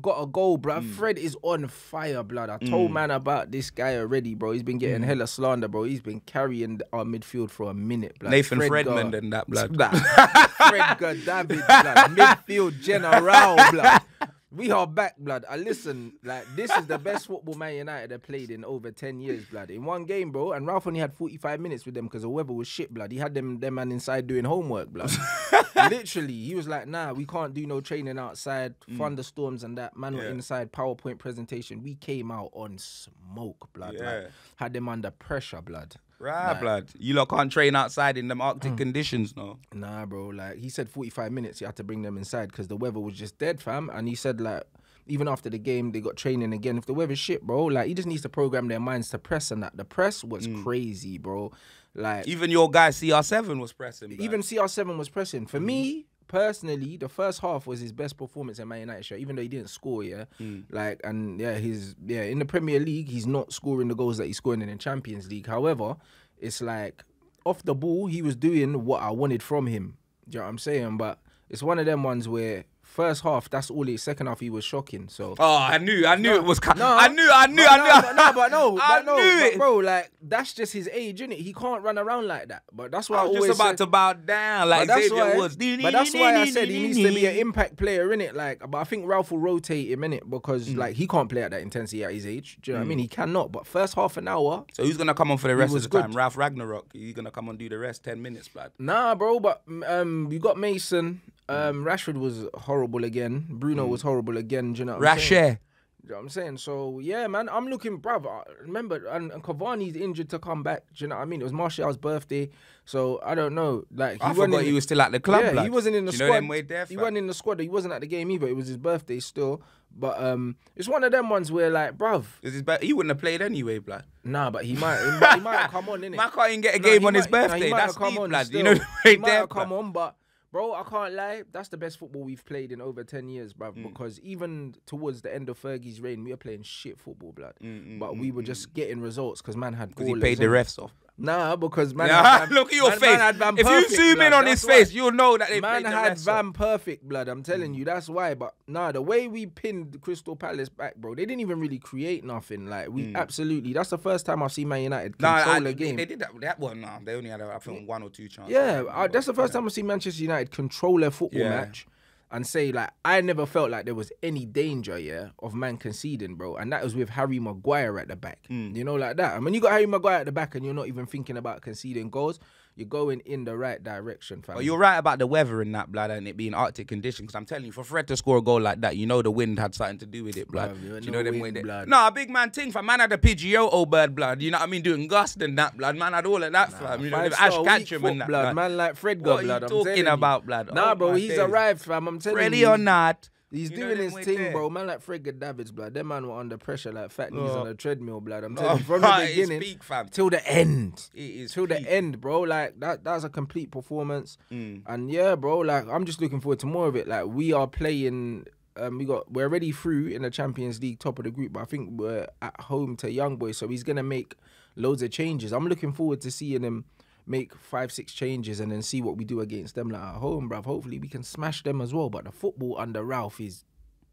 Speaker 1: Got a goal, bruv.
Speaker 2: Mm.
Speaker 1: Fred is on fire, blood. I told man about this guy already, bro. He's been
Speaker 2: Mm.
Speaker 1: getting hella slander, bro. He's been carrying our midfield for a minute, blood.
Speaker 2: Nathan
Speaker 1: Fred
Speaker 2: Fredman and that, blood.
Speaker 1: Nah. Fred David, blood. Midfield general, blood. We are back, blood. I listen, like this is the best football Man United have played in over ten years, blood. In one game, bro. And Ralf only had forty-five minutes with them because the weather was shit, blood. He had them, them man inside doing homework, blood. Literally, he was like, "Nah, we can't do no training outside. Mm. Thunderstorms and that. Man, were inside. PowerPoint presentation. We came out on smoke, blood.
Speaker 2: Yeah.
Speaker 1: Like, had them under pressure, blood.
Speaker 2: Right, blood. You lot can't train outside in them
Speaker 1: Mm.
Speaker 2: Arctic conditions, no.
Speaker 1: Nah, bro. Like he said, forty-five minutes. He had to bring them inside because the weather was just dead, fam. And he said like. Even after the game, they got training again. If the weather's shit, bro, like he just needs to program their minds to press and that. The press was crazy, bro. Like
Speaker 2: Even your guy CR7 was pressing. blood.
Speaker 1: even CR7 was pressing. For me personally, the first half was his best performance in Man United show, even though he didn't score. Yeah, mm. like and yeah, he's yeah in the Premier League, he's not scoring the goals that he's scoring in the Champions League. However, it's like off the ball, he was doing what I wanted from him. Do you know what I'm saying? But it's one of them ones where first half, that's all it. Second half, he was shocking. So.
Speaker 2: Oh, I knew, I knew it was. Co-
Speaker 1: No,
Speaker 2: I knew, I knew,
Speaker 1: but
Speaker 2: I
Speaker 1: no,
Speaker 2: knew.
Speaker 1: But no, but no,
Speaker 2: I
Speaker 1: but no,
Speaker 2: knew
Speaker 1: but
Speaker 2: it.
Speaker 1: bro. Like that's just his age, innit? He can't run around like that. But that's why I,
Speaker 2: I was
Speaker 1: always
Speaker 2: just about
Speaker 1: said-
Speaker 2: to bow down like
Speaker 1: but that's
Speaker 2: Xavier
Speaker 1: why,
Speaker 2: Woods.
Speaker 1: but that's why I said he needs to be an impact player in it. Like, but I think Ralf will rotate him in it because
Speaker 2: Mm.
Speaker 1: like he can't play at that intensity at his age. Do you know what I mean? He cannot. But first half an hour,
Speaker 2: So who's gonna come on for the rest of the time? Ralph Ragnarok. He's gonna come on do the rest ten minutes, blood.
Speaker 1: nah, bro. But um, we got Mason. Um, Rashford was horrible again. Bruno was horrible again. Do you know what I'm saying?
Speaker 2: Rashe.
Speaker 1: You know what I'm saying? So yeah, man, I'm looking, bruv. I Remember, and, and Cavani's injured to come back. Do you know what I mean? It was Martial's birthday, so I don't know. Like
Speaker 2: I
Speaker 1: wasn't
Speaker 2: forgot
Speaker 1: in-
Speaker 2: he was still at the club.
Speaker 1: yeah, he wasn't in the
Speaker 2: Do you
Speaker 1: squad.
Speaker 2: know them way there,
Speaker 1: he
Speaker 2: fam?
Speaker 1: wasn't in the squad. He wasn't at the game either. It was his birthday still. But um, it's one of them ones where like, bruv,
Speaker 2: Is his be- he wouldn't have played anyway, blood.
Speaker 1: nah, but he might, he might, he might have come on, innit?
Speaker 2: Man can't even get a
Speaker 1: Nah,
Speaker 2: game
Speaker 1: he
Speaker 2: on his
Speaker 1: might- nah, he
Speaker 2: birthday.
Speaker 1: might
Speaker 2: That's
Speaker 1: have come
Speaker 2: deep,
Speaker 1: on
Speaker 2: blood.
Speaker 1: still.
Speaker 2: You know,
Speaker 1: he
Speaker 2: right
Speaker 1: might
Speaker 2: there,
Speaker 1: have come
Speaker 2: blood.
Speaker 1: on, but bro, I can't lie. That's the best football we've played in over ten years, bruv.
Speaker 2: Mm.
Speaker 1: Because even towards the end of Fergie's reign, we were playing shit football, blood.
Speaker 2: Mm,
Speaker 1: but we were just getting results because man had
Speaker 2: Because he paid the refs off.
Speaker 1: Nah, because man,
Speaker 2: Yeah,
Speaker 1: had
Speaker 2: look at your
Speaker 1: man-
Speaker 2: face.
Speaker 1: Man had Van
Speaker 2: if you
Speaker 1: Perfect,
Speaker 2: zoom in on his face, you'll know that they
Speaker 1: Man
Speaker 2: played the
Speaker 1: had Van. Perfect blood. I'm telling you, that's why. But nah, the way we pinned Crystal Palace back, bro, they didn't even really create nothing. Like we hmm. absolutely, that's the first time I've seen Man United.
Speaker 2: Nah,
Speaker 1: control
Speaker 2: I,
Speaker 1: a game.
Speaker 2: they did that. That one, nah, they only had, I think, one or two chances.
Speaker 1: yeah, I, that's the first time I've seen Manchester United control a football
Speaker 2: Yeah.
Speaker 1: match and say like I never felt like there was any danger, yeah, of man conceding, bro. And that was with Harry Maguire at the back.
Speaker 2: Hmm.
Speaker 1: You know, like that. I mean you got Harry Maguire at the back and you're not even thinking about conceding goals, you're going in the right direction, fam.
Speaker 2: But you're right about the weather in that, blood, and it being Arctic conditions. Because I'm telling you, for Fred to score a goal like that, you know the wind had something to do with it, blood.
Speaker 1: Bruv, you ain't
Speaker 2: Do you know them
Speaker 1: wind, blood.
Speaker 2: No, a big man thing, fam. Man had a Pidgeotto old oh, bird, blood. You know what I mean? Doing gust and that, blood. Man had all of that, fam. You know, Ash Ketchum and that,
Speaker 1: blood,
Speaker 2: blood.
Speaker 1: man like Fred
Speaker 2: What
Speaker 1: got
Speaker 2: are you
Speaker 1: blood. I'm
Speaker 2: talking about, blood?
Speaker 1: Nah,
Speaker 2: Oh,
Speaker 1: bro, he's arrived, fam. I'm telling you.
Speaker 2: Ready or not?
Speaker 1: He's
Speaker 2: You
Speaker 1: doing his thing,
Speaker 2: there.
Speaker 1: bro. Man like Fred Davids, blood. That man were under pressure like fat knees
Speaker 2: Oh.
Speaker 1: on a treadmill, blood. I'm
Speaker 2: Oh,
Speaker 1: telling you, from the beginning
Speaker 2: peak, fam.
Speaker 1: till the end.
Speaker 2: It is
Speaker 1: till the end, bro. Like that that's a complete performance.
Speaker 2: Mm.
Speaker 1: And yeah, bro, like I'm just looking forward to more of it. Like we are playing um, we got we're already through in the Champions League, top of the group, but I think we're at home to Young Boys, so he's gonna make loads of changes. I'm looking forward to seeing him make five, six changes and then see what we do against them like at home, bruv. Hopefully we can smash them as well. But the football under Ralf is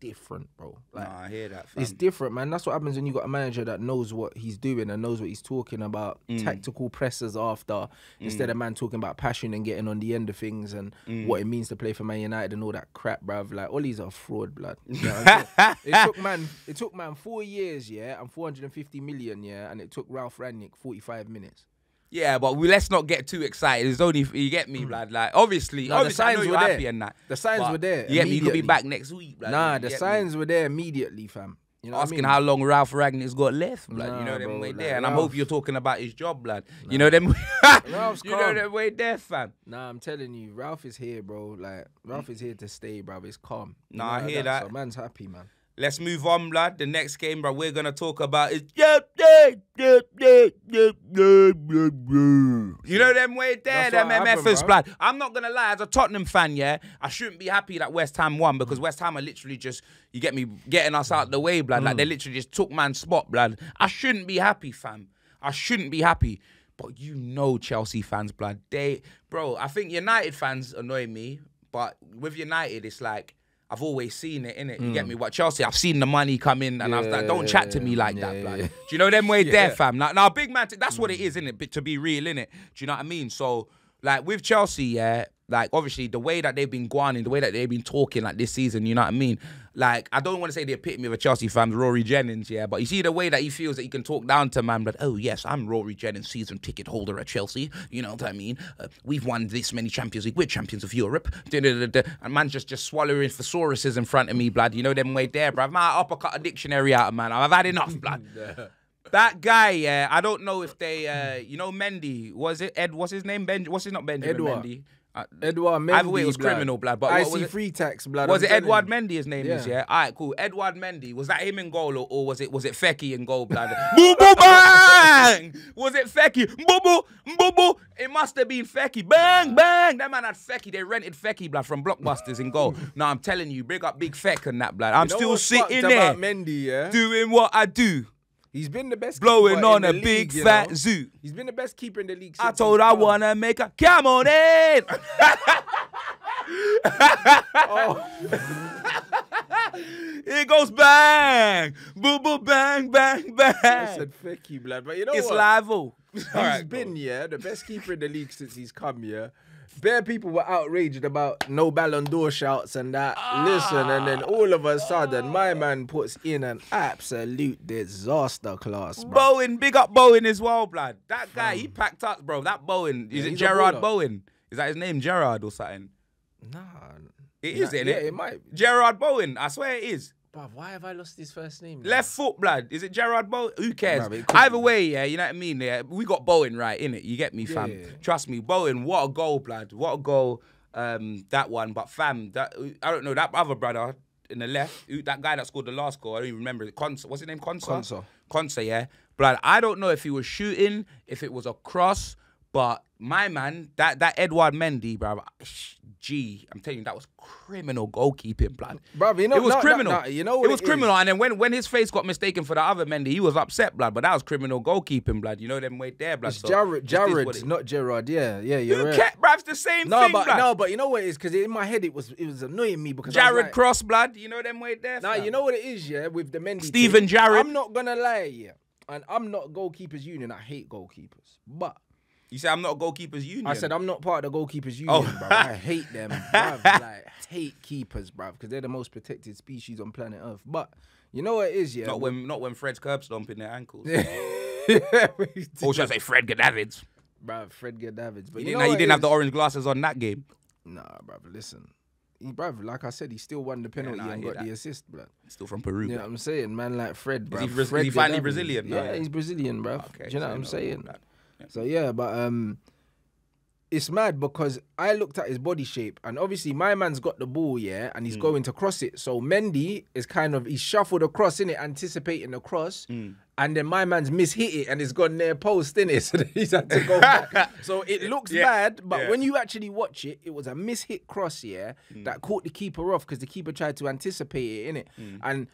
Speaker 1: different, bro. Like
Speaker 2: Nah, I hear that, fam.
Speaker 1: it's different, man. That's what happens when you got a manager that knows what he's doing and knows what he's talking about.
Speaker 2: Mm.
Speaker 1: Tactical pressers after, instead of man talking about passion and getting on the end of things and
Speaker 2: Mm.
Speaker 1: what it means to play for Man United and all that crap, bruv. Like all these are fraud, blood. You know what I'm saying? it took man, it took man four years, yeah, and 450 million, yeah, and it took Ralf Rangnick 45 minutes.
Speaker 2: Yeah, but we, let's not get too excited. It's only you get me, blood. Like obviously,
Speaker 1: Hmm. No, the
Speaker 2: obviously, I know
Speaker 1: signs
Speaker 2: you're
Speaker 1: were
Speaker 2: happy
Speaker 1: there.
Speaker 2: and that.
Speaker 1: The signs were there
Speaker 2: You get? You could be back next week. blood.
Speaker 1: nah, the
Speaker 2: get me?
Speaker 1: signs were there immediately, fam. You know what I
Speaker 2: Asking
Speaker 1: mean?
Speaker 2: how long Ralf Rangnick's got left, blood. you
Speaker 1: Nah,
Speaker 2: know them
Speaker 1: bro,
Speaker 2: way
Speaker 1: like,
Speaker 2: there, and I
Speaker 1: Ralf-
Speaker 2: hope you're talking about his job, blood. You know them.
Speaker 1: Ralf's
Speaker 2: you know them way there, fam.
Speaker 1: Nah, I'm telling you, Ralf is here, bro. Like Ralf is here to stay, bro. It's calm. You
Speaker 2: Nah, I hear that.
Speaker 1: So man's happy, man.
Speaker 2: Let's move on, blood. The next game, that we're gonna talk about is. You know them way there,
Speaker 1: That's
Speaker 2: them
Speaker 1: what happened,
Speaker 2: MFers, blood. I'm not gonna lie, as a Tottenham fan, yeah, I shouldn't be happy that West Ham won because West Ham are literally just, you get me, getting us out the way, blood. Like
Speaker 1: Mm.
Speaker 2: they literally just took man's spot, blood. I shouldn't be happy, fam. I shouldn't be happy. But you know Chelsea fans, blood. They, bro, I think United fans annoy me, but with United, it's like. I've always seen it, innit? You get hmm. me? What Chelsea, I've seen the money come in, and I've like, don't chat to me like
Speaker 1: Yeah,
Speaker 2: that,
Speaker 1: yeah,
Speaker 2: blood.
Speaker 1: yeah.
Speaker 2: Do you know them way there, fam? Now, now, big man, that's what it hmm. is, innit? But to be real, innit? Do you know what I mean? So, like with Chelsea, yeah, like obviously the way that they've been going, the way that they've been talking, like this season, you know what I mean? Like I don't want to say the epitome of a Chelsea fan, Rory Jennings, yeah, but you see the way that he feels that he can talk down to man, but oh yes, I'm Rory Jennings, season ticket holder at Chelsea. You know what I mean? Uh, we've won this many Champions League. We're champions of Europe. Da-da-da-da. And man just just swallowing thesauruses in front of me, blood. You know them way there, bruv. Man, I uppercut a dictionary out of man. I've had enough, blood. That guy, yeah, I don't know if they, uh, you know, Mendy, was it Ed? What's his name? Ben? What's his not Benjamin
Speaker 1: Edouard.
Speaker 2: Mendy? Uh,
Speaker 1: Edward Mendy.
Speaker 2: Either way, it was
Speaker 1: blood.
Speaker 2: criminal, blood, but
Speaker 1: I see
Speaker 2: it?
Speaker 1: free tax, blood.
Speaker 2: was
Speaker 1: I'm
Speaker 2: it Edward. Mendy? His name is
Speaker 1: Yeah.
Speaker 2: yeah. All right, cool. Edward Mendy was that him in goal or, or was it was it Fecky in goal? Blood. boo boo bang. Was it Fecky? Boo boo boo boo. It must have been Fecky. Bang bang. That man had Fecky. They rented Fecky blood from Blockbusters in goal. now I'm telling you, big up Big Feck and that blood. I'm
Speaker 1: You know
Speaker 2: still sitting there
Speaker 1: Mendy, yeah.
Speaker 2: doing what I do,
Speaker 1: He's been the best.
Speaker 2: blowing
Speaker 1: keeper
Speaker 2: on a
Speaker 1: the
Speaker 2: big
Speaker 1: league, you
Speaker 2: fat
Speaker 1: know?
Speaker 2: zoo.
Speaker 1: He's been the best keeper in the league.
Speaker 2: I told I wanna make a come on in.
Speaker 1: Oh,
Speaker 2: It goes bang, boo boo bang bang
Speaker 1: I
Speaker 2: bang.
Speaker 1: said Fecky, blood. But you know
Speaker 2: It's
Speaker 1: what?
Speaker 2: live. oh.
Speaker 1: He's
Speaker 2: right,
Speaker 1: been, yeah, the best keeper in the league since he's come, yeah. Bare people were outraged about no Ballon d'Or shouts and that. Listen, and then all of a sudden, my man puts in an absolute disaster class, bro.
Speaker 2: Bowen, big up Bowen as well, blood. That guy, he packed up, bro. That Bowen, is
Speaker 1: Yeah,
Speaker 2: it Gerard. Bowen? Is that his name, Gerard or something?
Speaker 1: Nah,
Speaker 2: It is,
Speaker 1: nah,
Speaker 2: isn't
Speaker 1: yeah,
Speaker 2: it?
Speaker 1: it might.
Speaker 2: Gerard Bowen, I swear it is.
Speaker 1: Bruv, why have I lost his first name? now?
Speaker 2: Left foot, blood. Is it Gerard Bowen? Who cares? Either way, yeah, you know what I mean? Yeah, we got Bowen right, innit? You get me, fam?
Speaker 1: Yeah.
Speaker 2: Trust me, Bowen, what a goal, blood. What a goal. Um, that one, but fam, that I don't know, that other brother, in the left. Who, that guy that scored the last goal, I don't even remember. Consa, what's his name? Consa.
Speaker 1: Konsa.
Speaker 2: Consa, yeah. Blood. I don't know if he was shooting, if it was a cross, but my man, that that Edward Mendy, bro. Gee, I'm telling you, that was criminal goalkeeping, blood.
Speaker 1: Bro, you know-
Speaker 2: it was
Speaker 1: no, no,
Speaker 2: criminal.
Speaker 1: no, you know what
Speaker 2: it was
Speaker 1: it
Speaker 2: criminal.
Speaker 1: is?
Speaker 2: And then when when his face got mistaken for the other Mendy, he was upset, blood. But that was criminal goalkeeping, blood. You know them way there, blood.
Speaker 1: It's
Speaker 2: So
Speaker 1: Jared,
Speaker 2: just is what
Speaker 1: Jared,
Speaker 2: it-
Speaker 1: not Gerard. Yeah, yeah, you're
Speaker 2: Who
Speaker 1: right.
Speaker 2: bruv? It's the same
Speaker 1: No,
Speaker 2: thing,
Speaker 1: but
Speaker 2: blood.
Speaker 1: no, but you know what it is? Because in my head it was it was annoying me because
Speaker 2: Jared
Speaker 1: like,
Speaker 2: Cross, blood. You know them way there.
Speaker 1: Nah, you know what it is, yeah, with the Mendy. Stephen
Speaker 2: Jared.
Speaker 1: I'm not gonna lie, yeah, and I'm not goalkeepers union. I hate goalkeepers, but
Speaker 2: You said I'm not a goalkeepers union.
Speaker 1: I said I'm not part of the goalkeepers oh. union,
Speaker 2: Oh.
Speaker 1: bruv. I hate them, bruv. Like hate keepers, bruv, because they're the most protected species on planet Earth. But you know what it is, yeah.
Speaker 2: not when not when Fred's curb stomping their ankles.
Speaker 1: yeah,
Speaker 2: Or should I say Fred Gadavids?
Speaker 1: bruv, Fred Davids. But
Speaker 2: You
Speaker 1: you,
Speaker 2: didn't, you didn't have the orange glasses on that game.
Speaker 1: Nah, bruv, listen. He, bruv, like I said, he still won the penalty
Speaker 2: nah,
Speaker 1: and got the assist, bruv.
Speaker 2: Still from Peru.
Speaker 1: You know what I'm saying? Man like Fred, bruv.
Speaker 2: he Braz- is he finally
Speaker 1: Gadavids.
Speaker 2: Brazilian now,
Speaker 1: Yeah,
Speaker 2: yeah?
Speaker 1: he's Brazilian, bruv.
Speaker 2: Ah, okay,
Speaker 1: Do you know what I'm
Speaker 2: no,
Speaker 1: saying?
Speaker 2: that-
Speaker 1: So yeah, but um it's mad because I looked at his body shape and obviously my man's got the ball, yeah, and
Speaker 2: Mm.
Speaker 1: he's going to cross it. So Mendy is kind of he shuffled across in it, anticipating the cross,
Speaker 2: Mm.
Speaker 1: and then my man's mishit it and it's gone near post in it, so he's had to go back. so it looks
Speaker 2: Yeah,
Speaker 1: bad, but
Speaker 2: yeah.
Speaker 1: when you actually watch it, it was a mishit cross, yeah,
Speaker 2: Mm.
Speaker 1: that caught the keeper off because the keeper tried to anticipate it in it,
Speaker 2: Mm.
Speaker 1: and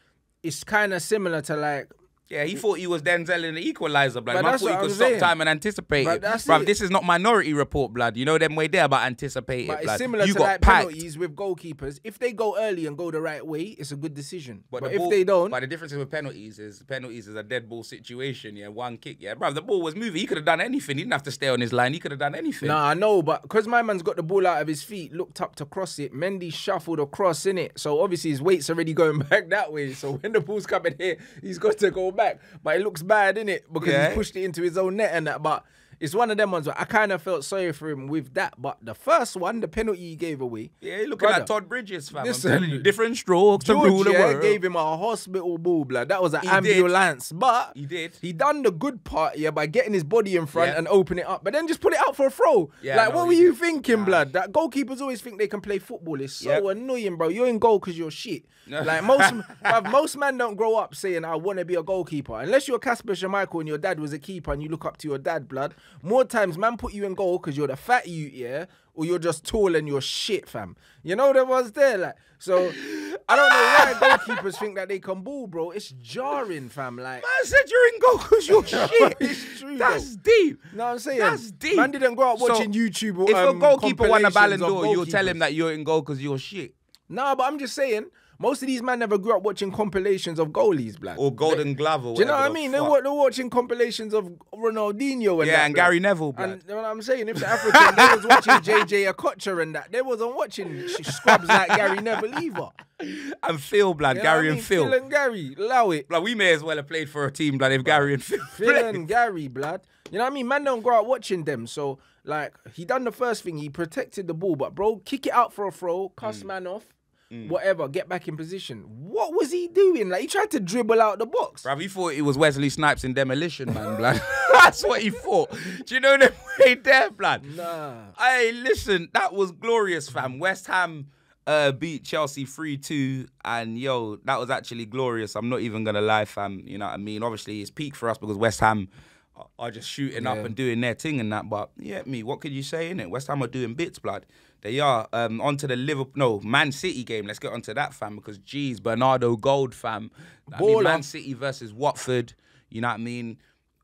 Speaker 1: it's kind of similar to like
Speaker 2: Yeah, he thought he was Denzel in the equalizer, blood.
Speaker 1: But
Speaker 2: Man thought he could stop time and anticipate
Speaker 1: But
Speaker 2: it.
Speaker 1: it.
Speaker 2: this is not minority report, blood. You know them way there about anticipate
Speaker 1: But
Speaker 2: it,
Speaker 1: it's
Speaker 2: blood.
Speaker 1: similar
Speaker 2: you
Speaker 1: to
Speaker 2: got
Speaker 1: like
Speaker 2: packed.
Speaker 1: penalties with goalkeepers. If they go early and go the right way, it's a good decision. But,
Speaker 2: the
Speaker 1: if
Speaker 2: ball-
Speaker 1: they don't,
Speaker 2: But the difference with penalties is penalties is a dead ball situation. Yeah, one kick. Yeah, bro, the ball was moving. He could have done anything. He didn't have to stay on his line. He could have done anything.
Speaker 1: nah, I know. But because my man's got the ball out of his feet, looked up to cross it. Mendy shuffled across in it. So obviously his weight's already going back that way. So when the ball's coming here, he's got to go back. But it looks bad in it because
Speaker 2: Yeah.
Speaker 1: he's pushed it into his own net and that. But it's one of them ones where I kind of felt sorry for him with that. But the first one, the penalty he gave away.
Speaker 2: Yeah, looking
Speaker 1: Brother,
Speaker 2: like Todd Bridges, fam.
Speaker 1: listen,
Speaker 2: I'm telling you, different strokes to rule the world.
Speaker 1: gave him a hospital ball, blood. That was an
Speaker 2: He did.
Speaker 1: ambulance. But
Speaker 2: He did.
Speaker 1: He done the good part, yeah, by getting his body in front
Speaker 2: Yeah.
Speaker 1: and open it up. But then just put it out for a throw.
Speaker 2: Yeah,
Speaker 1: like,
Speaker 2: no,
Speaker 1: what were you
Speaker 2: did.
Speaker 1: thinking, blood? That goalkeepers always think they can play football. It's so
Speaker 2: Yep.
Speaker 1: annoying, bro. You're in goal because you're shit. like most, bruv, most men don't grow up saying, "I want to be a goalkeeper," unless you're Kasper Schmeichel and your dad was a keeper and you look up to your dad, blood. More times, man, put you in goal because you're the fat you, yeah, or you're just tall and you're shit, fam. You know there was there, like. So I don't know why goalkeepers think that they can ball, bro. It's jarring, fam. Like.
Speaker 2: I said you're in goal because you're shit.
Speaker 1: It's true,
Speaker 2: That's
Speaker 1: though.
Speaker 2: deep.
Speaker 1: No, I'm saying
Speaker 2: That's deep.
Speaker 1: Man didn't grow up
Speaker 2: So,
Speaker 1: watching YouTube.
Speaker 2: Or if a
Speaker 1: um,
Speaker 2: goalkeeper won a Ballon d'Or, you'll tell him that you're in goal because you're shit.
Speaker 1: No, but I'm just saying, most of these men never grew up watching compilations of goalies, black.
Speaker 2: Or Golden Glove or
Speaker 1: Do you know what I mean? They're, they're watching compilations of Ronaldinho and
Speaker 2: Yeah,
Speaker 1: that,
Speaker 2: and
Speaker 1: blood.
Speaker 2: Gary Neville, blood.
Speaker 1: And you know what I'm saying? If the African they was watching JJ Okocha and that, they wasn't watching scrubs like Gary Neville either.
Speaker 2: and Phil, blood.
Speaker 1: You know
Speaker 2: Gary
Speaker 1: I
Speaker 2: and
Speaker 1: mean?
Speaker 2: Phil.
Speaker 1: and Gary, allow it.
Speaker 2: Like we may as well have played for a team, blood, if Gary and Phil.
Speaker 1: Phil
Speaker 2: played.
Speaker 1: and Gary, blood. You know what I mean? Man don't grow up watching them. So, like, he done the first thing. He protected the ball. But, bro, kick it out for a throw,
Speaker 2: Mm.
Speaker 1: man off, whatever, get back in position. What was he doing? Like, he tried to dribble out the box.
Speaker 2: Bruv, he thought it was Wesley Snipes in Demolition Man, blood. That's what he thought. Do you know them way there, blood?
Speaker 1: Nah.
Speaker 2: Hey, listen, that was glorious, fam. West Ham uh, beat Chelsea 3 2. And yo, that was actually glorious. I'm not even going to lie, fam. You know what I mean? Obviously, it's peak for us because West Ham are- are just shooting up and doing their thing and that. But yeah, me, what could you say in it? West Ham are doing bits, blood. They are. Um, onto the Liverpool, no, Man City game. Let's get onto that, fam, because geez, Bernardo Gold, fam. I mean, Man City versus Watford. You know what I mean?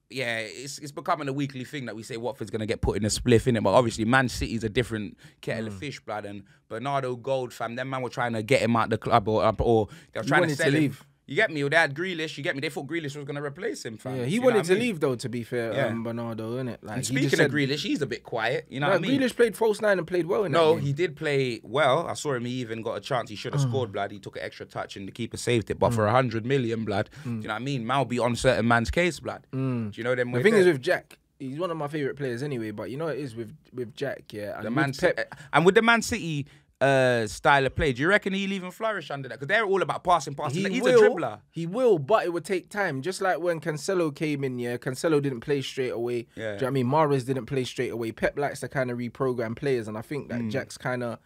Speaker 2: Yeah, it's it's becoming a weekly thing that we say Watford's gonna get put in a spliff in it, but obviously Man City's a different kettle
Speaker 1: Mm.
Speaker 2: of fish, blood. And Bernardo Gold, fam, them man were trying to get him out the club, or or they were trying to
Speaker 1: wanted to
Speaker 2: sell him.
Speaker 1: leave.
Speaker 2: You get me? Or they had Grealish. You get me? They thought Grealish was gonna replace him, fam.
Speaker 1: Yeah, he
Speaker 2: you
Speaker 1: wanted to
Speaker 2: I mean?
Speaker 1: leave, though, to be fair, um,
Speaker 2: Yeah.
Speaker 1: um, Bernardo, innit? Like,
Speaker 2: And speaking
Speaker 1: said,
Speaker 2: of Grealish, he's a bit quiet. You know
Speaker 1: Nah,
Speaker 2: what I mean?
Speaker 1: Grealish played false nine and played well in
Speaker 2: No, he did play well. I saw him. He even got a chance. He should have oh. scored, blood. He took an extra touch and the keeper saved it. But for mm. a hundred million, blood, do mm. you know what I mean? Mal be on certain man's case, blood. Mm. Do you know them?
Speaker 1: The thing is with Jack, he's one of my favorite players anyway. But you know it is with with Jack, yeah. And
Speaker 2: the
Speaker 1: with
Speaker 2: Man City, and with the Man City uh, style of play, do you reckon he'll even flourish under that? Because they're all about passing, passing.
Speaker 1: he
Speaker 2: He's
Speaker 1: will,
Speaker 2: a dribbler.
Speaker 1: He will, but it would take time. Just like when Cancelo came in, yeah, Cancelo didn't play straight away.
Speaker 2: Yeah.
Speaker 1: Do you know what I mean? Mahrez didn't play straight away. Pep likes to kind of reprogram players, and I think that Jack's kind of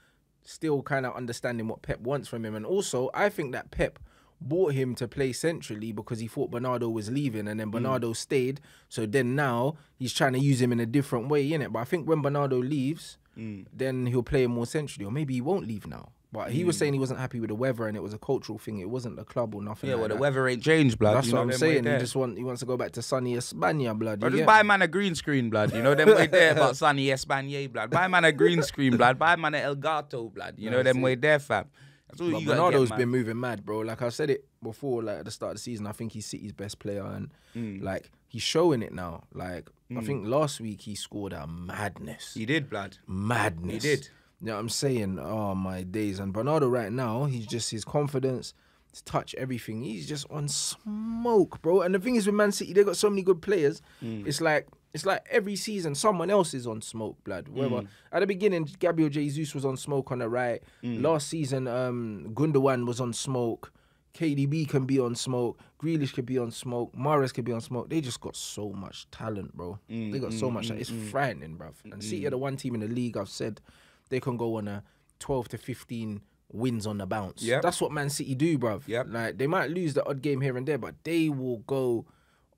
Speaker 1: still kind of understanding what Pep wants from him. And also, I think that Pep bought him to play centrally because he thought Bernardo was leaving and then
Speaker 2: Mm.
Speaker 1: Bernardo stayed. So then now he's trying to use him in a different way, innit? But I think when Bernardo leaves,
Speaker 2: Mm.
Speaker 1: then he'll play more centrally. Or maybe he won't leave now. But he was saying he wasn't happy with the weather and it was a cultural thing. It wasn't the club or nothing.
Speaker 2: Yeah,
Speaker 1: like
Speaker 2: well, the
Speaker 1: that.
Speaker 2: weather ain't changed, blood.
Speaker 1: That's
Speaker 2: you
Speaker 1: what I'm saying. He just want he wants to go back to sunny España, blood. You
Speaker 2: just buy man a green screen, blood. You know them way there about Sunny Espanye, blood. Buy man a green screen, blood. Buy man a Elgato, blood. You know them
Speaker 1: it.
Speaker 2: way there, fam. That's all
Speaker 1: But
Speaker 2: you
Speaker 1: Bernardo's
Speaker 2: get,
Speaker 1: been moving mad, bro. Like I said it before, like at the start of the season, I think he's City's best player, and
Speaker 2: Mm.
Speaker 1: like he's showing it now. Like I think last week he scored a madness,
Speaker 2: He did, blood.
Speaker 1: madness.
Speaker 2: He did.
Speaker 1: You know what I'm saying? Oh my days! And Bernardo right now, he's just his confidence, his touch, everything. He's just on smoke, bro. And the thing is with Man City, they got so many good players.
Speaker 2: Mm.
Speaker 1: It's like it's like every season someone else is on smoke, blood. Whether
Speaker 2: Mm.
Speaker 1: at the beginning, Gabriel Jesus was on smoke on the right.
Speaker 2: Mm.
Speaker 1: Last season, um, Gundogan was on smoke. KDB can be on smoke. Grealish could be on smoke. Mahrez could be on smoke. They just got so much talent, bro.
Speaker 2: Mm,
Speaker 1: they got so mm, much. Mm, it's mm. frightening, bruv. And City are the one team in the league. I've said they can go on a 12 to 15 wins on the bounce.
Speaker 2: Yep.
Speaker 1: That's what Man City do, bruv.
Speaker 2: Yep.
Speaker 1: Like they might lose the odd game here and there, but they will go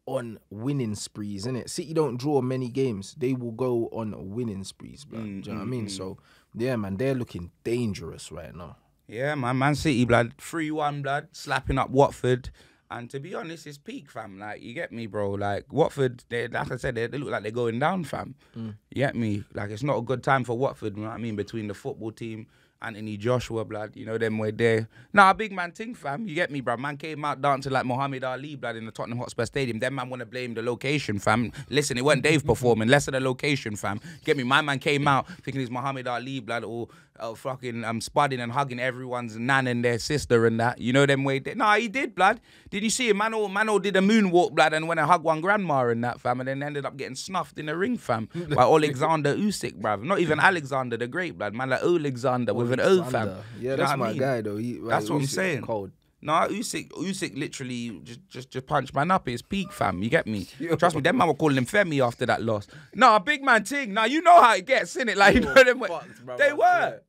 Speaker 1: on winning sprees, innit? City don't draw many games. They will go on winning sprees, bruv.
Speaker 2: Mm,
Speaker 1: do you know what I mean? So yeah, man, they're looking dangerous right now.
Speaker 2: Yeah, man, Man City, blood, three one, blood, slapping up Watford. And to be honest, it's peak, fam. Like, you get me, bro. Like, Watford, they, like I said, they, they look like they're going down, fam.
Speaker 1: Mm.
Speaker 2: You get me? Like, it's not a good time for Watford, you know what I mean? Between the football team, and Anthony Joshua, blood, you know, them way there. Nah, big man thing, fam. You get me, bro. Man came out dancing like Muhammad Ali, blood, in the Tottenham Hotspur Stadium. Them man want to blame the location, fam. Listen, it wasn't Dave performing, less of the location, fam. Get me? My man came out thinking he's Muhammad Ali, blood, or uh, fucking um, spudding and hugging everyone's nan and their sister and that. You know them way. There. Nah, he did, blood. Did you see him? Mano, Mano did a moonwalk, blood, and went and hugged one grandma and that, fam, and then ended up getting snuffed in the ring, fam, by Alexander Usyk, bruv. Not even Alexander the Great, blood. Man, like Alexander with an O, fam. You
Speaker 1: Yeah,
Speaker 2: know
Speaker 1: that's
Speaker 2: I
Speaker 1: my
Speaker 2: mean?
Speaker 1: guy though. He,
Speaker 2: That's what I'm saying.
Speaker 1: Cold.
Speaker 2: Nah, Usyk, Usyk literally just, just, just punched man up at his peak, fam. You get me? Trust me, them man were calling him Femi after that loss. Nah, big man ting. Nah, you know how it gets, innit? Like, you know them.
Speaker 1: fucked,
Speaker 2: they were.
Speaker 1: swear.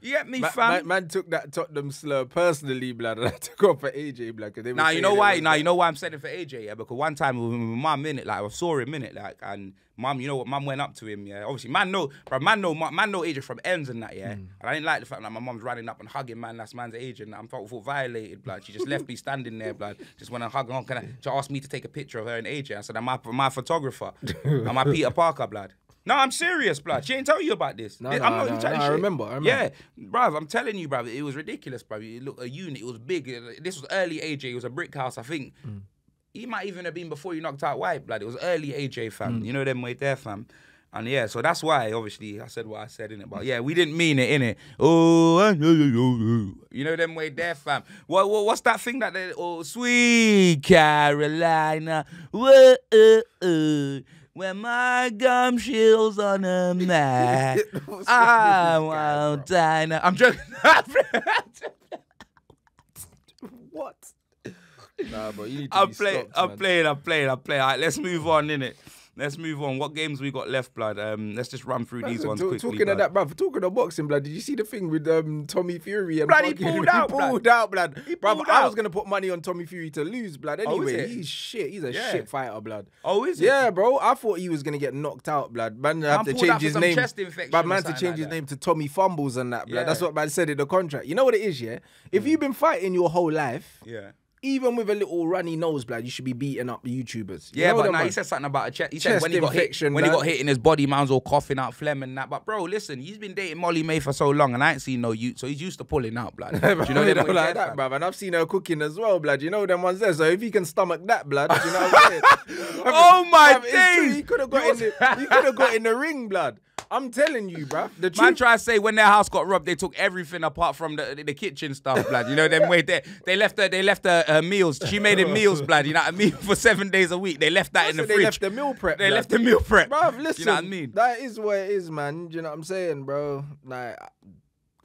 Speaker 2: You get me, fam?
Speaker 1: man, man took that Tottenham slur personally, blood, and I took off for AJ, blood. they were
Speaker 2: Nah, you know why?
Speaker 1: like-
Speaker 2: you know why I'm saying it for AJ, yeah? Because one time with my mum, minute, like I saw him, minute, like, and mum, you know what, mum went up to him, yeah. Obviously, man know, bro, man know, man know AJ from ends and that, yeah.
Speaker 1: Hmm.
Speaker 2: And I didn't like the fact that my mum's running up and hugging man, that's man's age, and I'm felt, felt violated, blood. She just left me standing there, blood. Just went and hugged on. Can I? She asked me to take a picture of her and AJ. I said, I'm a, my photographer. I'm a Peter Parker, blood. No, I'm serious, blood. She ain't tell you about this.
Speaker 1: No,
Speaker 2: I'm
Speaker 1: no,
Speaker 2: not
Speaker 1: no,
Speaker 2: chatting
Speaker 1: no, I remember, I remember.
Speaker 2: Yeah, bruv, I'm telling you, bruv, it was ridiculous, bruv. It looked a unit, it was big. This was early AJ, it was a brick house, I think.
Speaker 1: Mm.
Speaker 2: He might even have been before you knocked out Whyte, blood. It was early AJ,
Speaker 1: Mm.
Speaker 2: fam. You know them way there, fam. And yeah, so that's why, obviously, I said what I said in it. But yeah, we didn't mean it, in it. Oh, you know. you know them way there, fam. What, what what's that thing that they? Oh, sweet Carolina, whoa, uh, uh, where my gum shields on a mat. I
Speaker 1: with this guy,
Speaker 2: won't die now. I'm joking.
Speaker 1: What? Nah, bro, you need to
Speaker 2: I'm
Speaker 1: be
Speaker 2: playing. I'm
Speaker 1: man.
Speaker 2: playing. I'm playing. I'm playing. All right, let's move on, innit? Let's move on. What games we got left, blood? Um, let's just run through these
Speaker 1: Listen,
Speaker 2: ones
Speaker 1: talk-
Speaker 2: quickly.
Speaker 1: Talking
Speaker 2: blood.
Speaker 1: of that, bruv, talking of boxing, blood. Did you see the thing with um, Tommy Fury and
Speaker 2: Blood, he
Speaker 1: fucking-
Speaker 2: pulled out, blood.
Speaker 1: pulled out, blood.
Speaker 2: He
Speaker 1: bruv,
Speaker 2: pulled
Speaker 1: I
Speaker 2: out.
Speaker 1: was gonna put money on Tommy Fury to lose, blood.
Speaker 2: Oh,
Speaker 1: Anyway,
Speaker 2: it?
Speaker 1: he's shit. He's a
Speaker 2: Yeah.
Speaker 1: shit fighter, blood.
Speaker 2: Oh, is it?
Speaker 1: Yeah, bro. I thought he was gonna get knocked out, blood. Man, have to
Speaker 2: pulled out
Speaker 1: change his name.
Speaker 2: chest infection
Speaker 1: But man, to change
Speaker 2: like
Speaker 1: his
Speaker 2: that.
Speaker 1: name to Tommy Fumbles and that, blood. That's what man said in the contract. You know what it is, yeah? If you've been fighting your whole life,
Speaker 2: Yeah.
Speaker 1: Even with a little runny nose, blood, you should be beating up YouTubers. You
Speaker 2: Yeah, but now he said something about a chest. He said when he got hit, when he got hit in his body, man's all coughing out phlegm and that. But bro, listen, he's been dating Molly-Mae for so long, and I ain't seen no you, so he's used to pulling out, blood. You know them
Speaker 1: know like that, bruv. And I've seen her cooking as well, blood. You know them ones there. So if he can stomach that, blood, you know what I'm saying?
Speaker 2: Oh my days!
Speaker 1: He could have got in the, he could have got in the ring, blood. I'm telling you, bruv. The
Speaker 2: Man try to say when their house got robbed, they took everything apart from the, the, the kitchen stuff, blood. You know them way there. They left her. They left her, her meals. She made him meals, blood. You know what I mean? For seven days a week, they left that in the
Speaker 1: they
Speaker 2: fridge.
Speaker 1: left the meal prep.
Speaker 2: They
Speaker 1: blood.
Speaker 2: left the meal prep.
Speaker 1: Bruv, listen.
Speaker 2: You know what I mean?
Speaker 1: That is what it is, man. Do you know what I'm saying, bro? Like,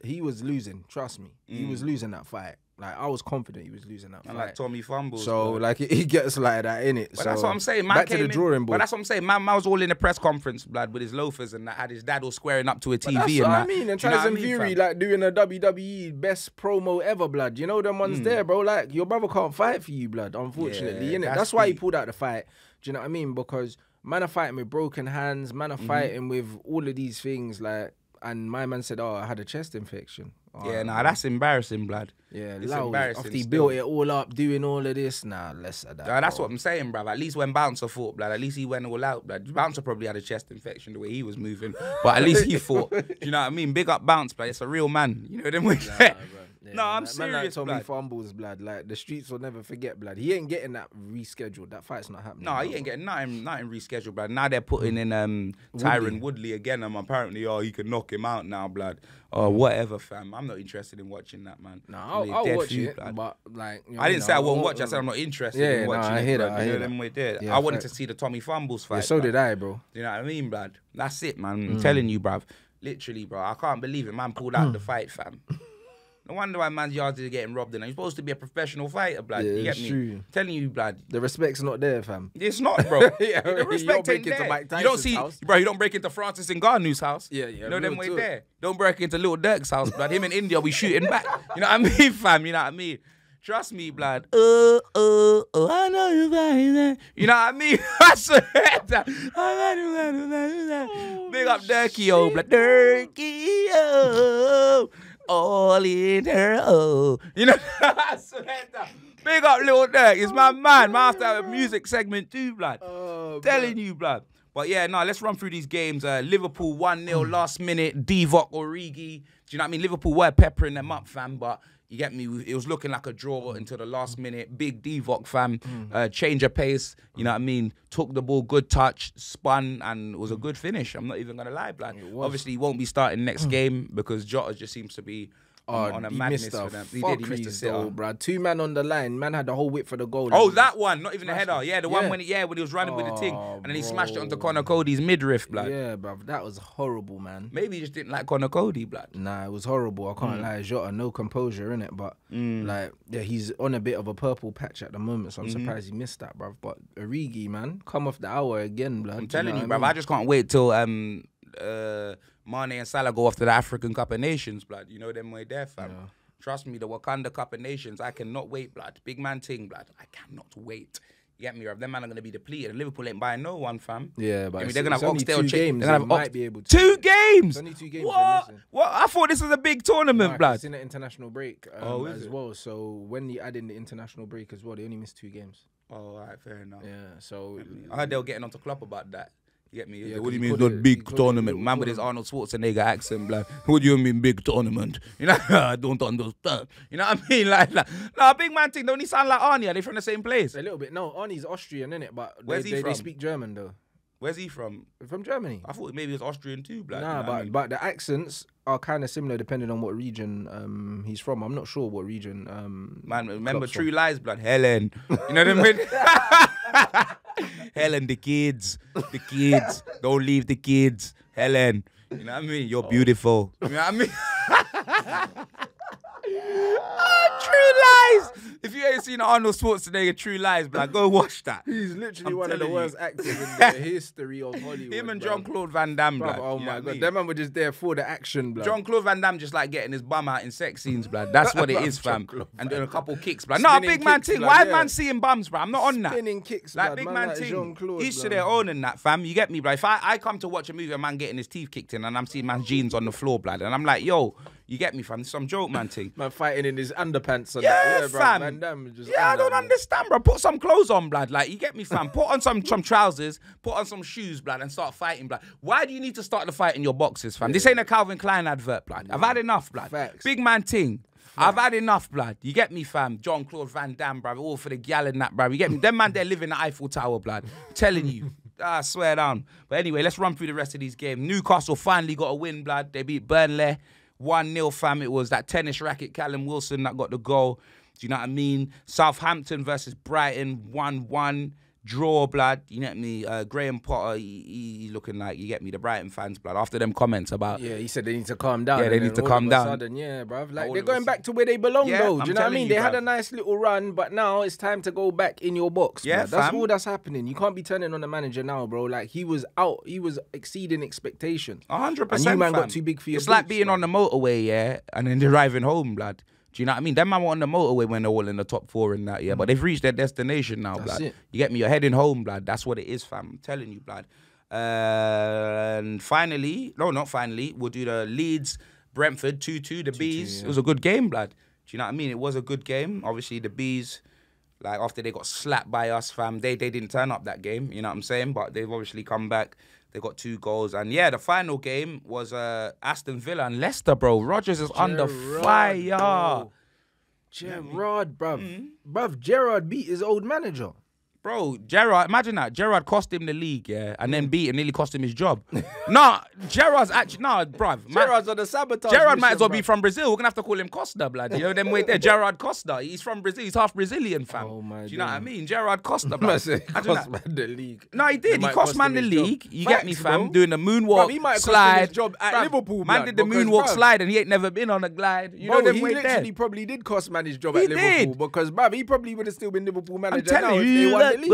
Speaker 1: he was losing. Trust me, he
Speaker 2: Mm.
Speaker 1: was losing that fight. Like I was confident he was losing that
Speaker 2: And
Speaker 1: fight.
Speaker 2: like Tommy fumbles.
Speaker 1: so
Speaker 2: blood.
Speaker 1: like he gets like that in it.
Speaker 2: But
Speaker 1: so
Speaker 2: that's what I'm saying. Man
Speaker 1: back to the
Speaker 2: in-
Speaker 1: drawing board.
Speaker 2: But that's what I'm saying. Man, man was all in the press conference, blood, with his loafers and that. Had his dad all squaring up to a TV
Speaker 1: That's
Speaker 2: and
Speaker 1: what
Speaker 2: that.
Speaker 1: I mean. And
Speaker 2: Do you know what I
Speaker 1: Tyson Fury like doing a WWE best promo ever, blood. You know them ones
Speaker 2: Hmm.
Speaker 1: there, bro. Like your brother can't fight for you, blood. Unfortunately,
Speaker 2: Yeah,
Speaker 1: innit?
Speaker 2: that's
Speaker 1: That's, why he pulled out the fight. Do you know what I mean? Because man are fighting with broken hands, man are
Speaker 2: Mm-hmm.
Speaker 1: fighting with all of these things, like. And my man said, "Oh, I had a chest infection."
Speaker 2: Yeah, nah, that's embarrassing, blood.
Speaker 1: yeah.
Speaker 2: it's
Speaker 1: loud.
Speaker 2: embarrassing
Speaker 1: After he
Speaker 2: still.
Speaker 1: built it all up, doing all of this, nah, less of that.
Speaker 2: Nah, that's
Speaker 1: bro.
Speaker 2: what I'm saying, bruv. At least when Bouncer fought, blood, at least he went all out, blood. Bouncer probably had a chest infection the way he was moving, but at least he fought. Do you know what I mean? Big up Bounce, blood. It's a real man. You know them way.
Speaker 1: Yeah,
Speaker 2: no, I'm
Speaker 1: man, man like Tommy
Speaker 2: blood.
Speaker 1: Fumbles, blood. Like the streets will never forget, blood. He ain't getting that rescheduled. That fight's not happening.
Speaker 2: No, he ain't getting nothing, nothing rescheduled, blood. Now they're putting in um Tyron Woodley again, and apparently, oh, he can knock him out now, blood. Or whatever, fam. I'm not interested in watching that, man.
Speaker 1: No, I'll, I'll watch
Speaker 2: feud,
Speaker 1: it,
Speaker 2: blood.
Speaker 1: but like you know,
Speaker 2: I didn't
Speaker 1: you
Speaker 2: say I
Speaker 1: know,
Speaker 2: won't watch. I said I'm not interested
Speaker 1: Yeah,
Speaker 2: in
Speaker 1: no,
Speaker 2: watching
Speaker 1: I
Speaker 2: it.
Speaker 1: hear
Speaker 2: blood.
Speaker 1: that, I
Speaker 2: know
Speaker 1: hear that.
Speaker 2: way there.
Speaker 1: Yeah,
Speaker 2: I wanted
Speaker 1: facts.
Speaker 2: to see the Tommy Fumbles fight.
Speaker 1: Yeah, so
Speaker 2: blood.
Speaker 1: did I, bro.
Speaker 2: You know what I mean, blood? That's it, man.
Speaker 1: Mm.
Speaker 2: I'm telling you, bruv. Literally, bro. I can't believe it. Man pulled out the
Speaker 1: Mm.
Speaker 2: fight, fam. No wonder why man's yards is getting robbed. And you're supposed to be a professional fighter, blood.
Speaker 1: Yeah,
Speaker 2: you get me?
Speaker 1: true.
Speaker 2: Telling you, blood.
Speaker 1: The respect's not there, fam.
Speaker 2: It's not, bro.
Speaker 1: Yeah,
Speaker 2: the
Speaker 1: you
Speaker 2: respect
Speaker 1: don't
Speaker 2: ain't
Speaker 1: break into
Speaker 2: there.
Speaker 1: Mike
Speaker 2: You don't see,
Speaker 1: house.
Speaker 2: bro. You don't break into Francis Ngannou's house.
Speaker 1: Yeah, yeah,
Speaker 2: You know them way
Speaker 1: talk.
Speaker 2: there. Don't break into Lil Durk's house, blood. Him in India, we shooting back. You know what I mean, fam? You know what I mean? Trust me, blood. Oh, oh, oh, I know you that. You know what I mean? I swear that. Oh, Big up Dirky, oh, blood. Dirky, oh. All in her, oh. You know, I swear that. Big up Lil Durk. It's my man. Man, after a music segment too, blood.
Speaker 1: Oh,
Speaker 2: Telling you, blood. But yeah, no, let's run through these games. Uh, Liverpool 1 0 last minute. Divock Origi. Do you know what I mean? Liverpool were peppering them up, fam, but you get me? It was looking like a draw mm. until the last mm. minute. Big Divock, fam. Mm. Uh, change of pace. You know what I mean? Took the ball, good touch, spun, and it was a good finish. I'm not even going to lie, blood. Obviously, he won't be starting next game because Jota just seems to be on, on a
Speaker 1: Oh, he
Speaker 2: madness
Speaker 1: missed a
Speaker 2: for them. He did, he missed a
Speaker 1: fuckeries
Speaker 2: sitter.
Speaker 1: though, bruh. Two man on the line. Man had the whole width for the goal.
Speaker 2: Oh, that one, not even a header.
Speaker 1: it.
Speaker 2: Yeah, the one when he, yeah when he was running with the thing,
Speaker 1: Oh,
Speaker 2: and then he smashed it onto
Speaker 1: bro.
Speaker 2: Conor Coady's midriff, blood.
Speaker 1: Yeah, bruv. That was horrible, man.
Speaker 2: Maybe he just didn't like Conor Coady, blood.
Speaker 1: Nah, it was horrible. I
Speaker 2: Mm.
Speaker 1: can't lie. Jota, no composure in it, but like, yeah, he's on a bit of a purple patch at the moment, so I'm
Speaker 2: Mm-hmm.
Speaker 1: surprised he missed that, bruv. But Origi, man, come off the hour again, blood.
Speaker 2: I'm telling you, bruv. I just can't wait till um uh Mane and Salah go off to the African Cup of Nations, blood. You know them way there, fam. Trust me, the Wakanda Cup of Nations, I cannot wait, blood. Big man ting, blood. I cannot wait. You get me, bruv? Them man are gonna be depleted. And Liverpool ain't buying no one, fam.
Speaker 1: Yeah, but
Speaker 2: I mean, they're gonna have Oxdale
Speaker 1: two games,
Speaker 2: They're gonna have
Speaker 1: might
Speaker 2: Ox-
Speaker 1: be able to.
Speaker 2: Two games.
Speaker 1: only two games,
Speaker 2: What? What? I thought this was a big tournament,
Speaker 1: Nah,
Speaker 2: blood.
Speaker 1: It's in the international break um,
Speaker 2: Oh,
Speaker 1: as
Speaker 2: it?
Speaker 1: well. So when you add in the international break as well, they only missed two games.
Speaker 2: Oh, all right, fair enough.
Speaker 1: Yeah, so
Speaker 2: I heard they were getting onto Klopp about that. You get me?
Speaker 1: Yeah,
Speaker 2: what do you mean it's
Speaker 1: called
Speaker 2: not
Speaker 1: it-
Speaker 2: big
Speaker 1: he called it a
Speaker 2: tournament?
Speaker 1: little
Speaker 2: Man with his Arnold Schwarzenegger accent, like, what do you mean big tournament? You know, I don't understand. You know what I mean? Like, like no, big man thing, don't he sound like Arnie? Are they from the same place?
Speaker 1: a little bit. No, Arnie's Austrian, innit? But they,
Speaker 2: Where's he
Speaker 1: they, they speak German though.
Speaker 2: Where's he from?
Speaker 1: From Germany.
Speaker 2: I thought maybe he was Austrian too, blood.
Speaker 1: Nah,
Speaker 2: you know
Speaker 1: but
Speaker 2: I mean?
Speaker 1: but the accents are kind of similar depending on what region um he's from. I'm not sure what region. Um,
Speaker 2: Man, remember True
Speaker 1: from.
Speaker 2: Lies, blood. Helen. You know what I mean? Helen, the kids. The kids. Don't leave the kids. Helen. You know what I mean? You're oh. beautiful. You know what I mean? Ah, True Lies. If you ain't seen Arnold Schwarzenegger True Lies, blood, go watch that.
Speaker 1: He's literally
Speaker 2: I'm
Speaker 1: one of the
Speaker 2: you.
Speaker 1: worst actors in the history of Hollywood.
Speaker 2: Him and. John Claude Van Damme, blood.
Speaker 1: oh
Speaker 2: You
Speaker 1: my
Speaker 2: what I
Speaker 1: god,
Speaker 2: mean?
Speaker 1: them man were just there for the action, blood.
Speaker 2: John Claude Van Damme just like getting his bum out in sex scenes, blood. That's what it is, fam. And doing a couple kicks, blood. No, big man thing. Why
Speaker 1: yeah.
Speaker 2: man seeing bums, bro? I'm not on that.
Speaker 1: Spinning kicks,
Speaker 2: Like
Speaker 1: blood,
Speaker 2: big
Speaker 1: man
Speaker 2: man
Speaker 1: like
Speaker 2: Each to their own in that, fam. You get me, bro? If I, I come to watch a movie, a man getting his teeth kicked in, and I'm seeing man's jeans on the floor, blood, and I'm like, yo, you get me, fam? This is some joke, man, ting.
Speaker 1: Man fighting in his underpants. And
Speaker 2: Yeah,
Speaker 1: that.
Speaker 2: fam.
Speaker 1: Was just
Speaker 2: yeah, I don't understand, bro. Put some clothes on, blood. Like, you get me, fam? Put on some some trousers, put on some shoes, blood, and start fighting, blood. Why do you need to start the fight in your boxes, fam? This ain't a Calvin Klein advert, blood. I've had enough, blood.
Speaker 1: Facts.
Speaker 2: Big man ting. I've had enough, blood. You get me, fam? John Claude Van Damme, bruv. All for the gal and that, bruv. You get me? Them man, they're living the Eiffel Tower, blood. telling you. Ah, swear down. But anyway, let's run through the rest of these games. Newcastle finally got a win, blood. They beat Burnley 1 0, fam. It was that tennis racket, Callum Wilson, that got the goal. Do you know what I mean? Southampton versus Brighton 1 1. Draw, blood. You get me? Uh, Graham Potter, he, he, looking like you get me. The Brighton fans, blood. After them comments about
Speaker 1: Yeah, he said they need to calm down.
Speaker 2: Yeah, they need to calm down.
Speaker 1: Sudden, yeah, bruv. Like
Speaker 2: All
Speaker 1: they're going back to where they belong,
Speaker 2: Yeah,
Speaker 1: though. Do
Speaker 2: I'm
Speaker 1: you know what I mean?
Speaker 2: you,
Speaker 1: they had a nice little run, but now it's time to go back in your box.
Speaker 2: Yeah,
Speaker 1: bruv. that's
Speaker 2: fam.
Speaker 1: all that's happening. You can't be turning on the manager now, bro. Like he was out, he was exceeding expectations.
Speaker 2: Hundred
Speaker 1: And
Speaker 2: percent.
Speaker 1: you man
Speaker 2: fam.
Speaker 1: got too big for your
Speaker 2: It's like being
Speaker 1: man.
Speaker 2: on the motorway, yeah, and then driving home, blood. Do you know what I mean? That man were on the motorway when they're all in the top four and that, yeah. But they've reached their destination now,
Speaker 1: That's
Speaker 2: blood.
Speaker 1: it.
Speaker 2: You get me? You're heading home, blood. That's what it is, fam. I'm telling you, blood. Uh, and finally, no, not finally, we'll do the Leeds Brentford 2 2, the Bees. It was a good game, blood. Do you know what I mean? It was a good game. Obviously, the Bees, like after they got slapped by us, fam, they, they didn't turn up that game. You know what I'm saying? But they've obviously come back. They got two goals. And yeah, the final game was uh, Aston Villa and Leicester, bro. Rodgers is under fire.
Speaker 1: bro. Gerrard, bruv.
Speaker 2: Mm-hmm.
Speaker 1: Bruv, Gerrard beat his old manager.
Speaker 2: Bro, Gerrard, imagine that. Gerrard cost him the league, yeah, and then mm. beat and nearly cost him his job. nah, Gerrard's actually, nah, bruv.
Speaker 1: Gerrard's on the sabotage.
Speaker 2: Gerrard might as well be from Brazil. We're gonna have to call him Costa, blood. You know them way there. Gerrard Costa. He's from Brazil. He's half Brazilian, fam.
Speaker 1: Oh, my
Speaker 2: Do you know what I mean? Gerrard Costa, blood.
Speaker 1: cost
Speaker 2: that.
Speaker 1: man the league.
Speaker 2: No, he did. He
Speaker 1: might
Speaker 2: cost man the
Speaker 1: his job.
Speaker 2: league. You get me, fam?
Speaker 1: bro.
Speaker 2: Doing the moonwalk
Speaker 1: Bruv, he might cost
Speaker 2: slide.
Speaker 1: job at
Speaker 2: Bruv,
Speaker 1: Liverpool,
Speaker 2: Man did the moonwalk slide, and he ain't never been on a glide. You know them
Speaker 1: he literally probably did cost man his job at Liverpool because, bruv, he probably would have still been Liverpool
Speaker 2: I'm
Speaker 1: manager now
Speaker 2: telling
Speaker 1: if
Speaker 2: you,
Speaker 1: they won the league.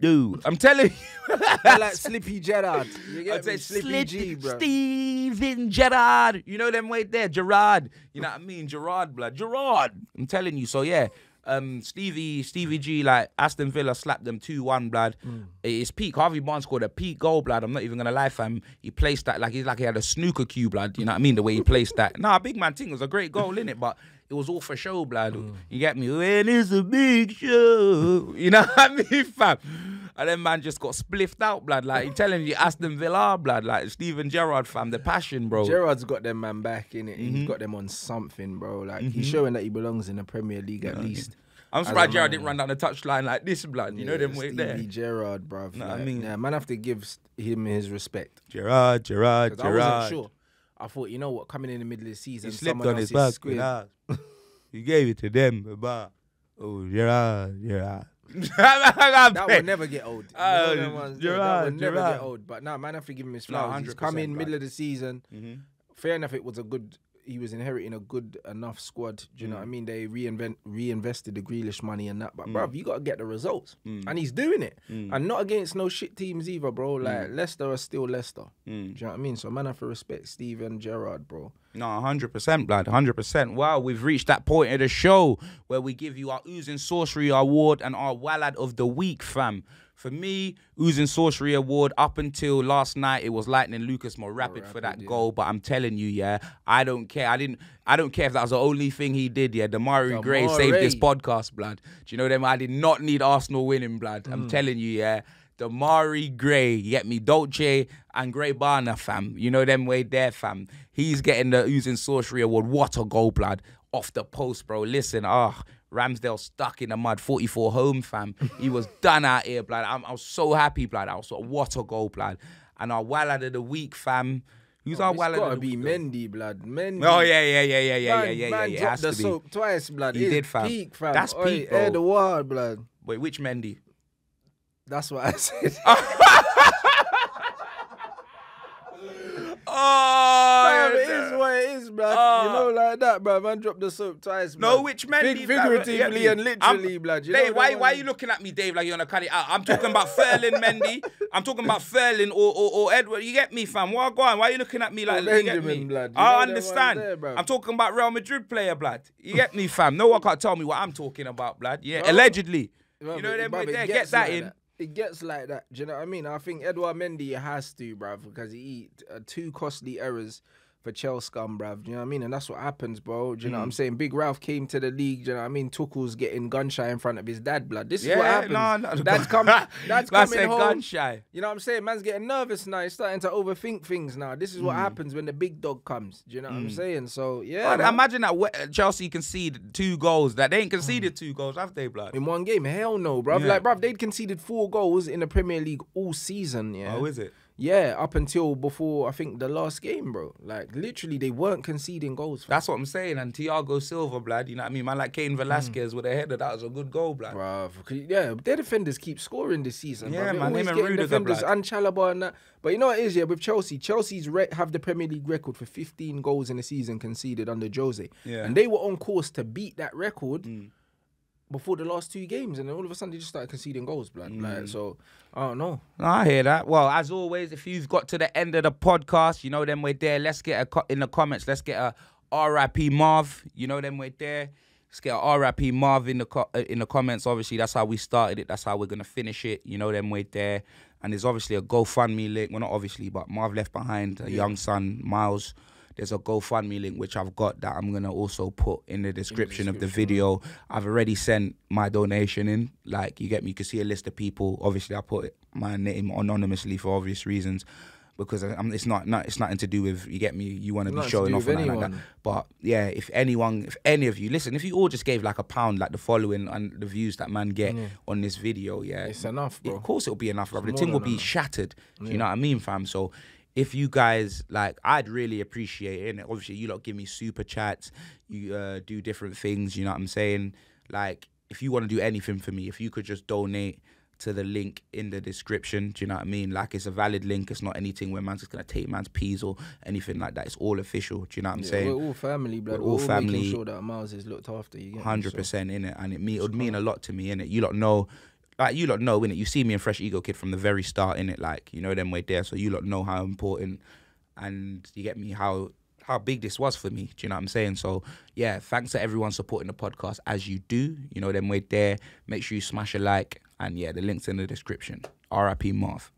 Speaker 2: that- I'm telling you.
Speaker 1: They're like Slippy Gerrard. You
Speaker 2: I
Speaker 1: get me? Slippy
Speaker 2: Slip,
Speaker 1: G, bro.
Speaker 2: Steven Gerrard. You know them way there, Gerrard. You know what I mean? Gerrard, blood. Gerrard. I'm telling you. So yeah, um, Stevie, Stevie G, like Aston Villa slapped them two one, blood. It's peak. Harvey Barnes scored a peak goal, blood. I'm not even gonna lie, fam. He placed that like he's like he had a snooker cue, blood. You know what I mean? The way he placed that. Nah, big man thing was a great goal, in it, But it was all for show, blood. You get me? When it's a big show. You know what I mean, fam? And then man just got spliffed out, blood. Like he telling you, Aston Villa, blood. Like Steven Gerrard, fam, the passion, bro.
Speaker 1: Gerrard's got them man back in it.
Speaker 2: Mm-hmm.
Speaker 1: He's got them on something, bro. Like he's showing that he belongs in the Premier League at least.
Speaker 2: I'm surprised Gerrard didn't run down the touchline like this, blood. You know them way there.
Speaker 1: Gerrard, bruv.
Speaker 2: Know what I mean?
Speaker 1: yeah, man, have to give him his respect.
Speaker 2: Gerrard, Gerrard,
Speaker 1: 'Cause I wasn't sure. I thought, you know what, coming in the middle of the season,
Speaker 2: He slipped
Speaker 1: someone
Speaker 2: on his
Speaker 1: is
Speaker 2: back. He gave it to them, but Oh, Gerrard, Gerrard. that
Speaker 1: will never get old. You
Speaker 2: Oh,
Speaker 1: know there, that will never
Speaker 2: Gerrard.
Speaker 1: get old. But now, man, have to give him his
Speaker 2: No,
Speaker 1: flowers. He's
Speaker 2: 100%,
Speaker 1: come in
Speaker 2: bruv.
Speaker 1: middle of the season.
Speaker 2: Mm-hmm.
Speaker 1: Fair enough, it was a good. He was inheriting a good enough squad. Do you know what I
Speaker 2: Mm.
Speaker 1: mean? They reinvent, reinvested the Grealish money and that. But
Speaker 2: Mm.
Speaker 1: bruv, you gotta get the results, and he's doing it. And not against no shit teams either, bro. Like Leicester are still Leicester. Do you know what I mean? So man, have to respect Steven Gerrard, bro.
Speaker 2: No, hundred percent, blood, hundred percent. Wow, we've reached that point of the show where we give you our oozing sorcery award and our wallad of the week, fam. For me, oozing sorcery award up until last night, it was Lightning Lucas Mourapid, for that goal. But I'm telling you, yeah, I don't care. I didn't. I don't care if that was the only thing he did. Yeah, Demarai Gray saved this podcast, blood. Do you know them? I did not need Arsenal winning, blood.
Speaker 1: Mm.
Speaker 2: I'm telling you, yeah. Demarai Gray, get me, Dolce and Gray Barner, fam. You know them way there, fam. He's getting the Oozing Sorcery Award. What a goal, blood. Off the post, bro. Listen, ah, Ramsdale stuck in the mud, 44 home, fam. He was done out here, blood. I'm, I was so happy, blood. I was like, what a goal, blood. And our Wallad of the week, fam. Who's our
Speaker 1: It's
Speaker 2: Wallad
Speaker 1: gotta
Speaker 2: of the
Speaker 1: be
Speaker 2: week? though?
Speaker 1: Mendy, blood. Mendy.
Speaker 2: Oh, yeah, yeah, yeah, yeah, yeah,
Speaker 1: Man,
Speaker 2: yeah, yeah,
Speaker 1: man
Speaker 2: yeah.
Speaker 1: Dropped
Speaker 2: has
Speaker 1: the
Speaker 2: to be.
Speaker 1: soap twice, blood.
Speaker 2: He
Speaker 1: It's
Speaker 2: did, fam.
Speaker 1: Peak, fam.
Speaker 2: That's
Speaker 1: Oi,
Speaker 2: peak, bro.
Speaker 1: the wall, blood.
Speaker 2: Wait, which Mendy?
Speaker 1: That's what I said.
Speaker 2: Oh,
Speaker 1: Bruv, it is what it is, blood.
Speaker 2: Oh.
Speaker 1: you know, like that, bruv. Man dropped the soap twice,
Speaker 2: No, which Mendy?
Speaker 1: Fig-
Speaker 2: blood?
Speaker 1: figuratively
Speaker 2: me?
Speaker 1: and literally,
Speaker 2: I'm-
Speaker 1: blood. You
Speaker 2: Dave, why, why are you looking at me, Dave, like you're gonna cut it out? I'm talking about Ferland Mendy. I'm talking about Ferlin or, or, or Edward. You get me, fam? Why go on? Why are you looking at me like
Speaker 1: Or
Speaker 2: you get me?
Speaker 1: Blood. You
Speaker 2: I understand.
Speaker 1: there.
Speaker 2: I'm talking about Real Madrid player, blood. You get me, fam? No one can tell me what I'm talking about, blood. Yeah,
Speaker 1: Bro.
Speaker 2: allegedly.
Speaker 1: Bruv,
Speaker 2: you know
Speaker 1: bruv,
Speaker 2: way
Speaker 1: it
Speaker 2: there. Get that
Speaker 1: like
Speaker 2: in.
Speaker 1: It gets like that. Do you know what I mean? I think Edouard Mendy has to, bruv, because he uh, two costly errors for Chelsea scum, bruv. Do you know what I mean? And that's what happens, bro. Do you know what I'm
Speaker 2: Mm.
Speaker 1: saying? Big Ralf came to the league. Do you know what I mean? Tuchel's getting gun shy in front of his dad, blood. This is what happens.
Speaker 2: no, no.
Speaker 1: That's coming. That's coming home.
Speaker 2: gun shy.
Speaker 1: You know what I'm saying? Man's getting nervous now. He's starting to overthink things now. This is
Speaker 2: Mm.
Speaker 1: what happens when the big dog comes. Do you know what I'm saying? So yeah,
Speaker 2: But imagine that Chelsea conceded two goals. That they ain't conceded two goals, have they, blood?
Speaker 1: in one game, hell no, bruv.
Speaker 2: Yeah.
Speaker 1: Like, bruv, they'd conceded four goals in the Premier League all season. Yeah.
Speaker 2: Oh, is it?
Speaker 1: Yeah, up until before I think the last game, bro. Like literally, they weren't conceding goals. fam.
Speaker 2: That's what I'm saying. And Thiago Silva, blood, you know what I mean? Man, like Cain Velasquez
Speaker 1: Hmm.
Speaker 2: with a header, that was a good goal, blood.
Speaker 1: Bruv, yeah, their defenders keep scoring this season.
Speaker 2: Yeah.
Speaker 1: They're
Speaker 2: man, him and Rudiger,
Speaker 1: defenders
Speaker 2: blood.
Speaker 1: and Chalobah and that. But you know what it is, yeah, with Chelsea, Chelsea's re- have the Premier League record for 15 goals in a season conceded under Jose,
Speaker 2: Yeah.
Speaker 1: and they were on course to beat that record.
Speaker 2: Mm.
Speaker 1: Before the last two games, and then all of a sudden they just started conceding goals, blood.
Speaker 2: Mm.
Speaker 1: Like, so I don't know.
Speaker 2: No, I hear that. Well, as always, if you've got to the end of the podcast, you know then we're there. Let's get a in the comments. Let's get a RIP Marv. You know then we're there. Let's get a RIP Marv in the co- uh, in the comments. Obviously, that's how we started it. That's how we're gonna finish it. You know then we're there. And there's obviously a GoFundMe link. Well, not obviously, but Marv left behind a young son, Miles. There's a GoFundMe link which I've got that I'm gonna also put in the description, of the video. I've already sent my donation in. Like you get me, you can see a list of people. Obviously, I put my name anonymously for obvious reasons because I'm, it's not, not it's nothing to do with you get me. You want to be showing off and like that. But yeah, if anyone, if any of you listen, if you all just gave like a pound, like the following and the views that man get mm. on this video, yeah,
Speaker 1: It's enough,
Speaker 2: yeah,
Speaker 1: bro.
Speaker 2: Of course, it'll be enough, bro. The thing will
Speaker 1: than
Speaker 2: be
Speaker 1: enough.
Speaker 2: shattered. Do you know what I mean, fam? So if you guys like, I'd really appreciate it. And obviously, you lot give me super chats. You uh, do different things. You know what I'm saying? Like, if you want to do anything for me, if you could just donate to the link in the description. Do you know what I mean? Like it's a valid link. It's not anything where man's just gonna take man's peas or anything like that. It's all official. Do you know what I'm
Speaker 1: Yeah,
Speaker 2: saying?
Speaker 1: we're all family, blood.
Speaker 2: We're
Speaker 1: We're
Speaker 2: all
Speaker 1: all,
Speaker 2: family.
Speaker 1: making sure that Miles is looked after. You
Speaker 2: hundred percent in it, and it mean it would mean a lot to me in it. You lot know, like you lot know in it. You see me in Fresh Ego Kid from the very start in it, like you know them way there. So you lot know how important, and you get me how how big this was for me. Do you know what I'm saying? So yeah, thanks to everyone supporting the podcast as you do. You know them way there. Make sure you smash a like, and yeah, the links in the description. R.I.P. Marv.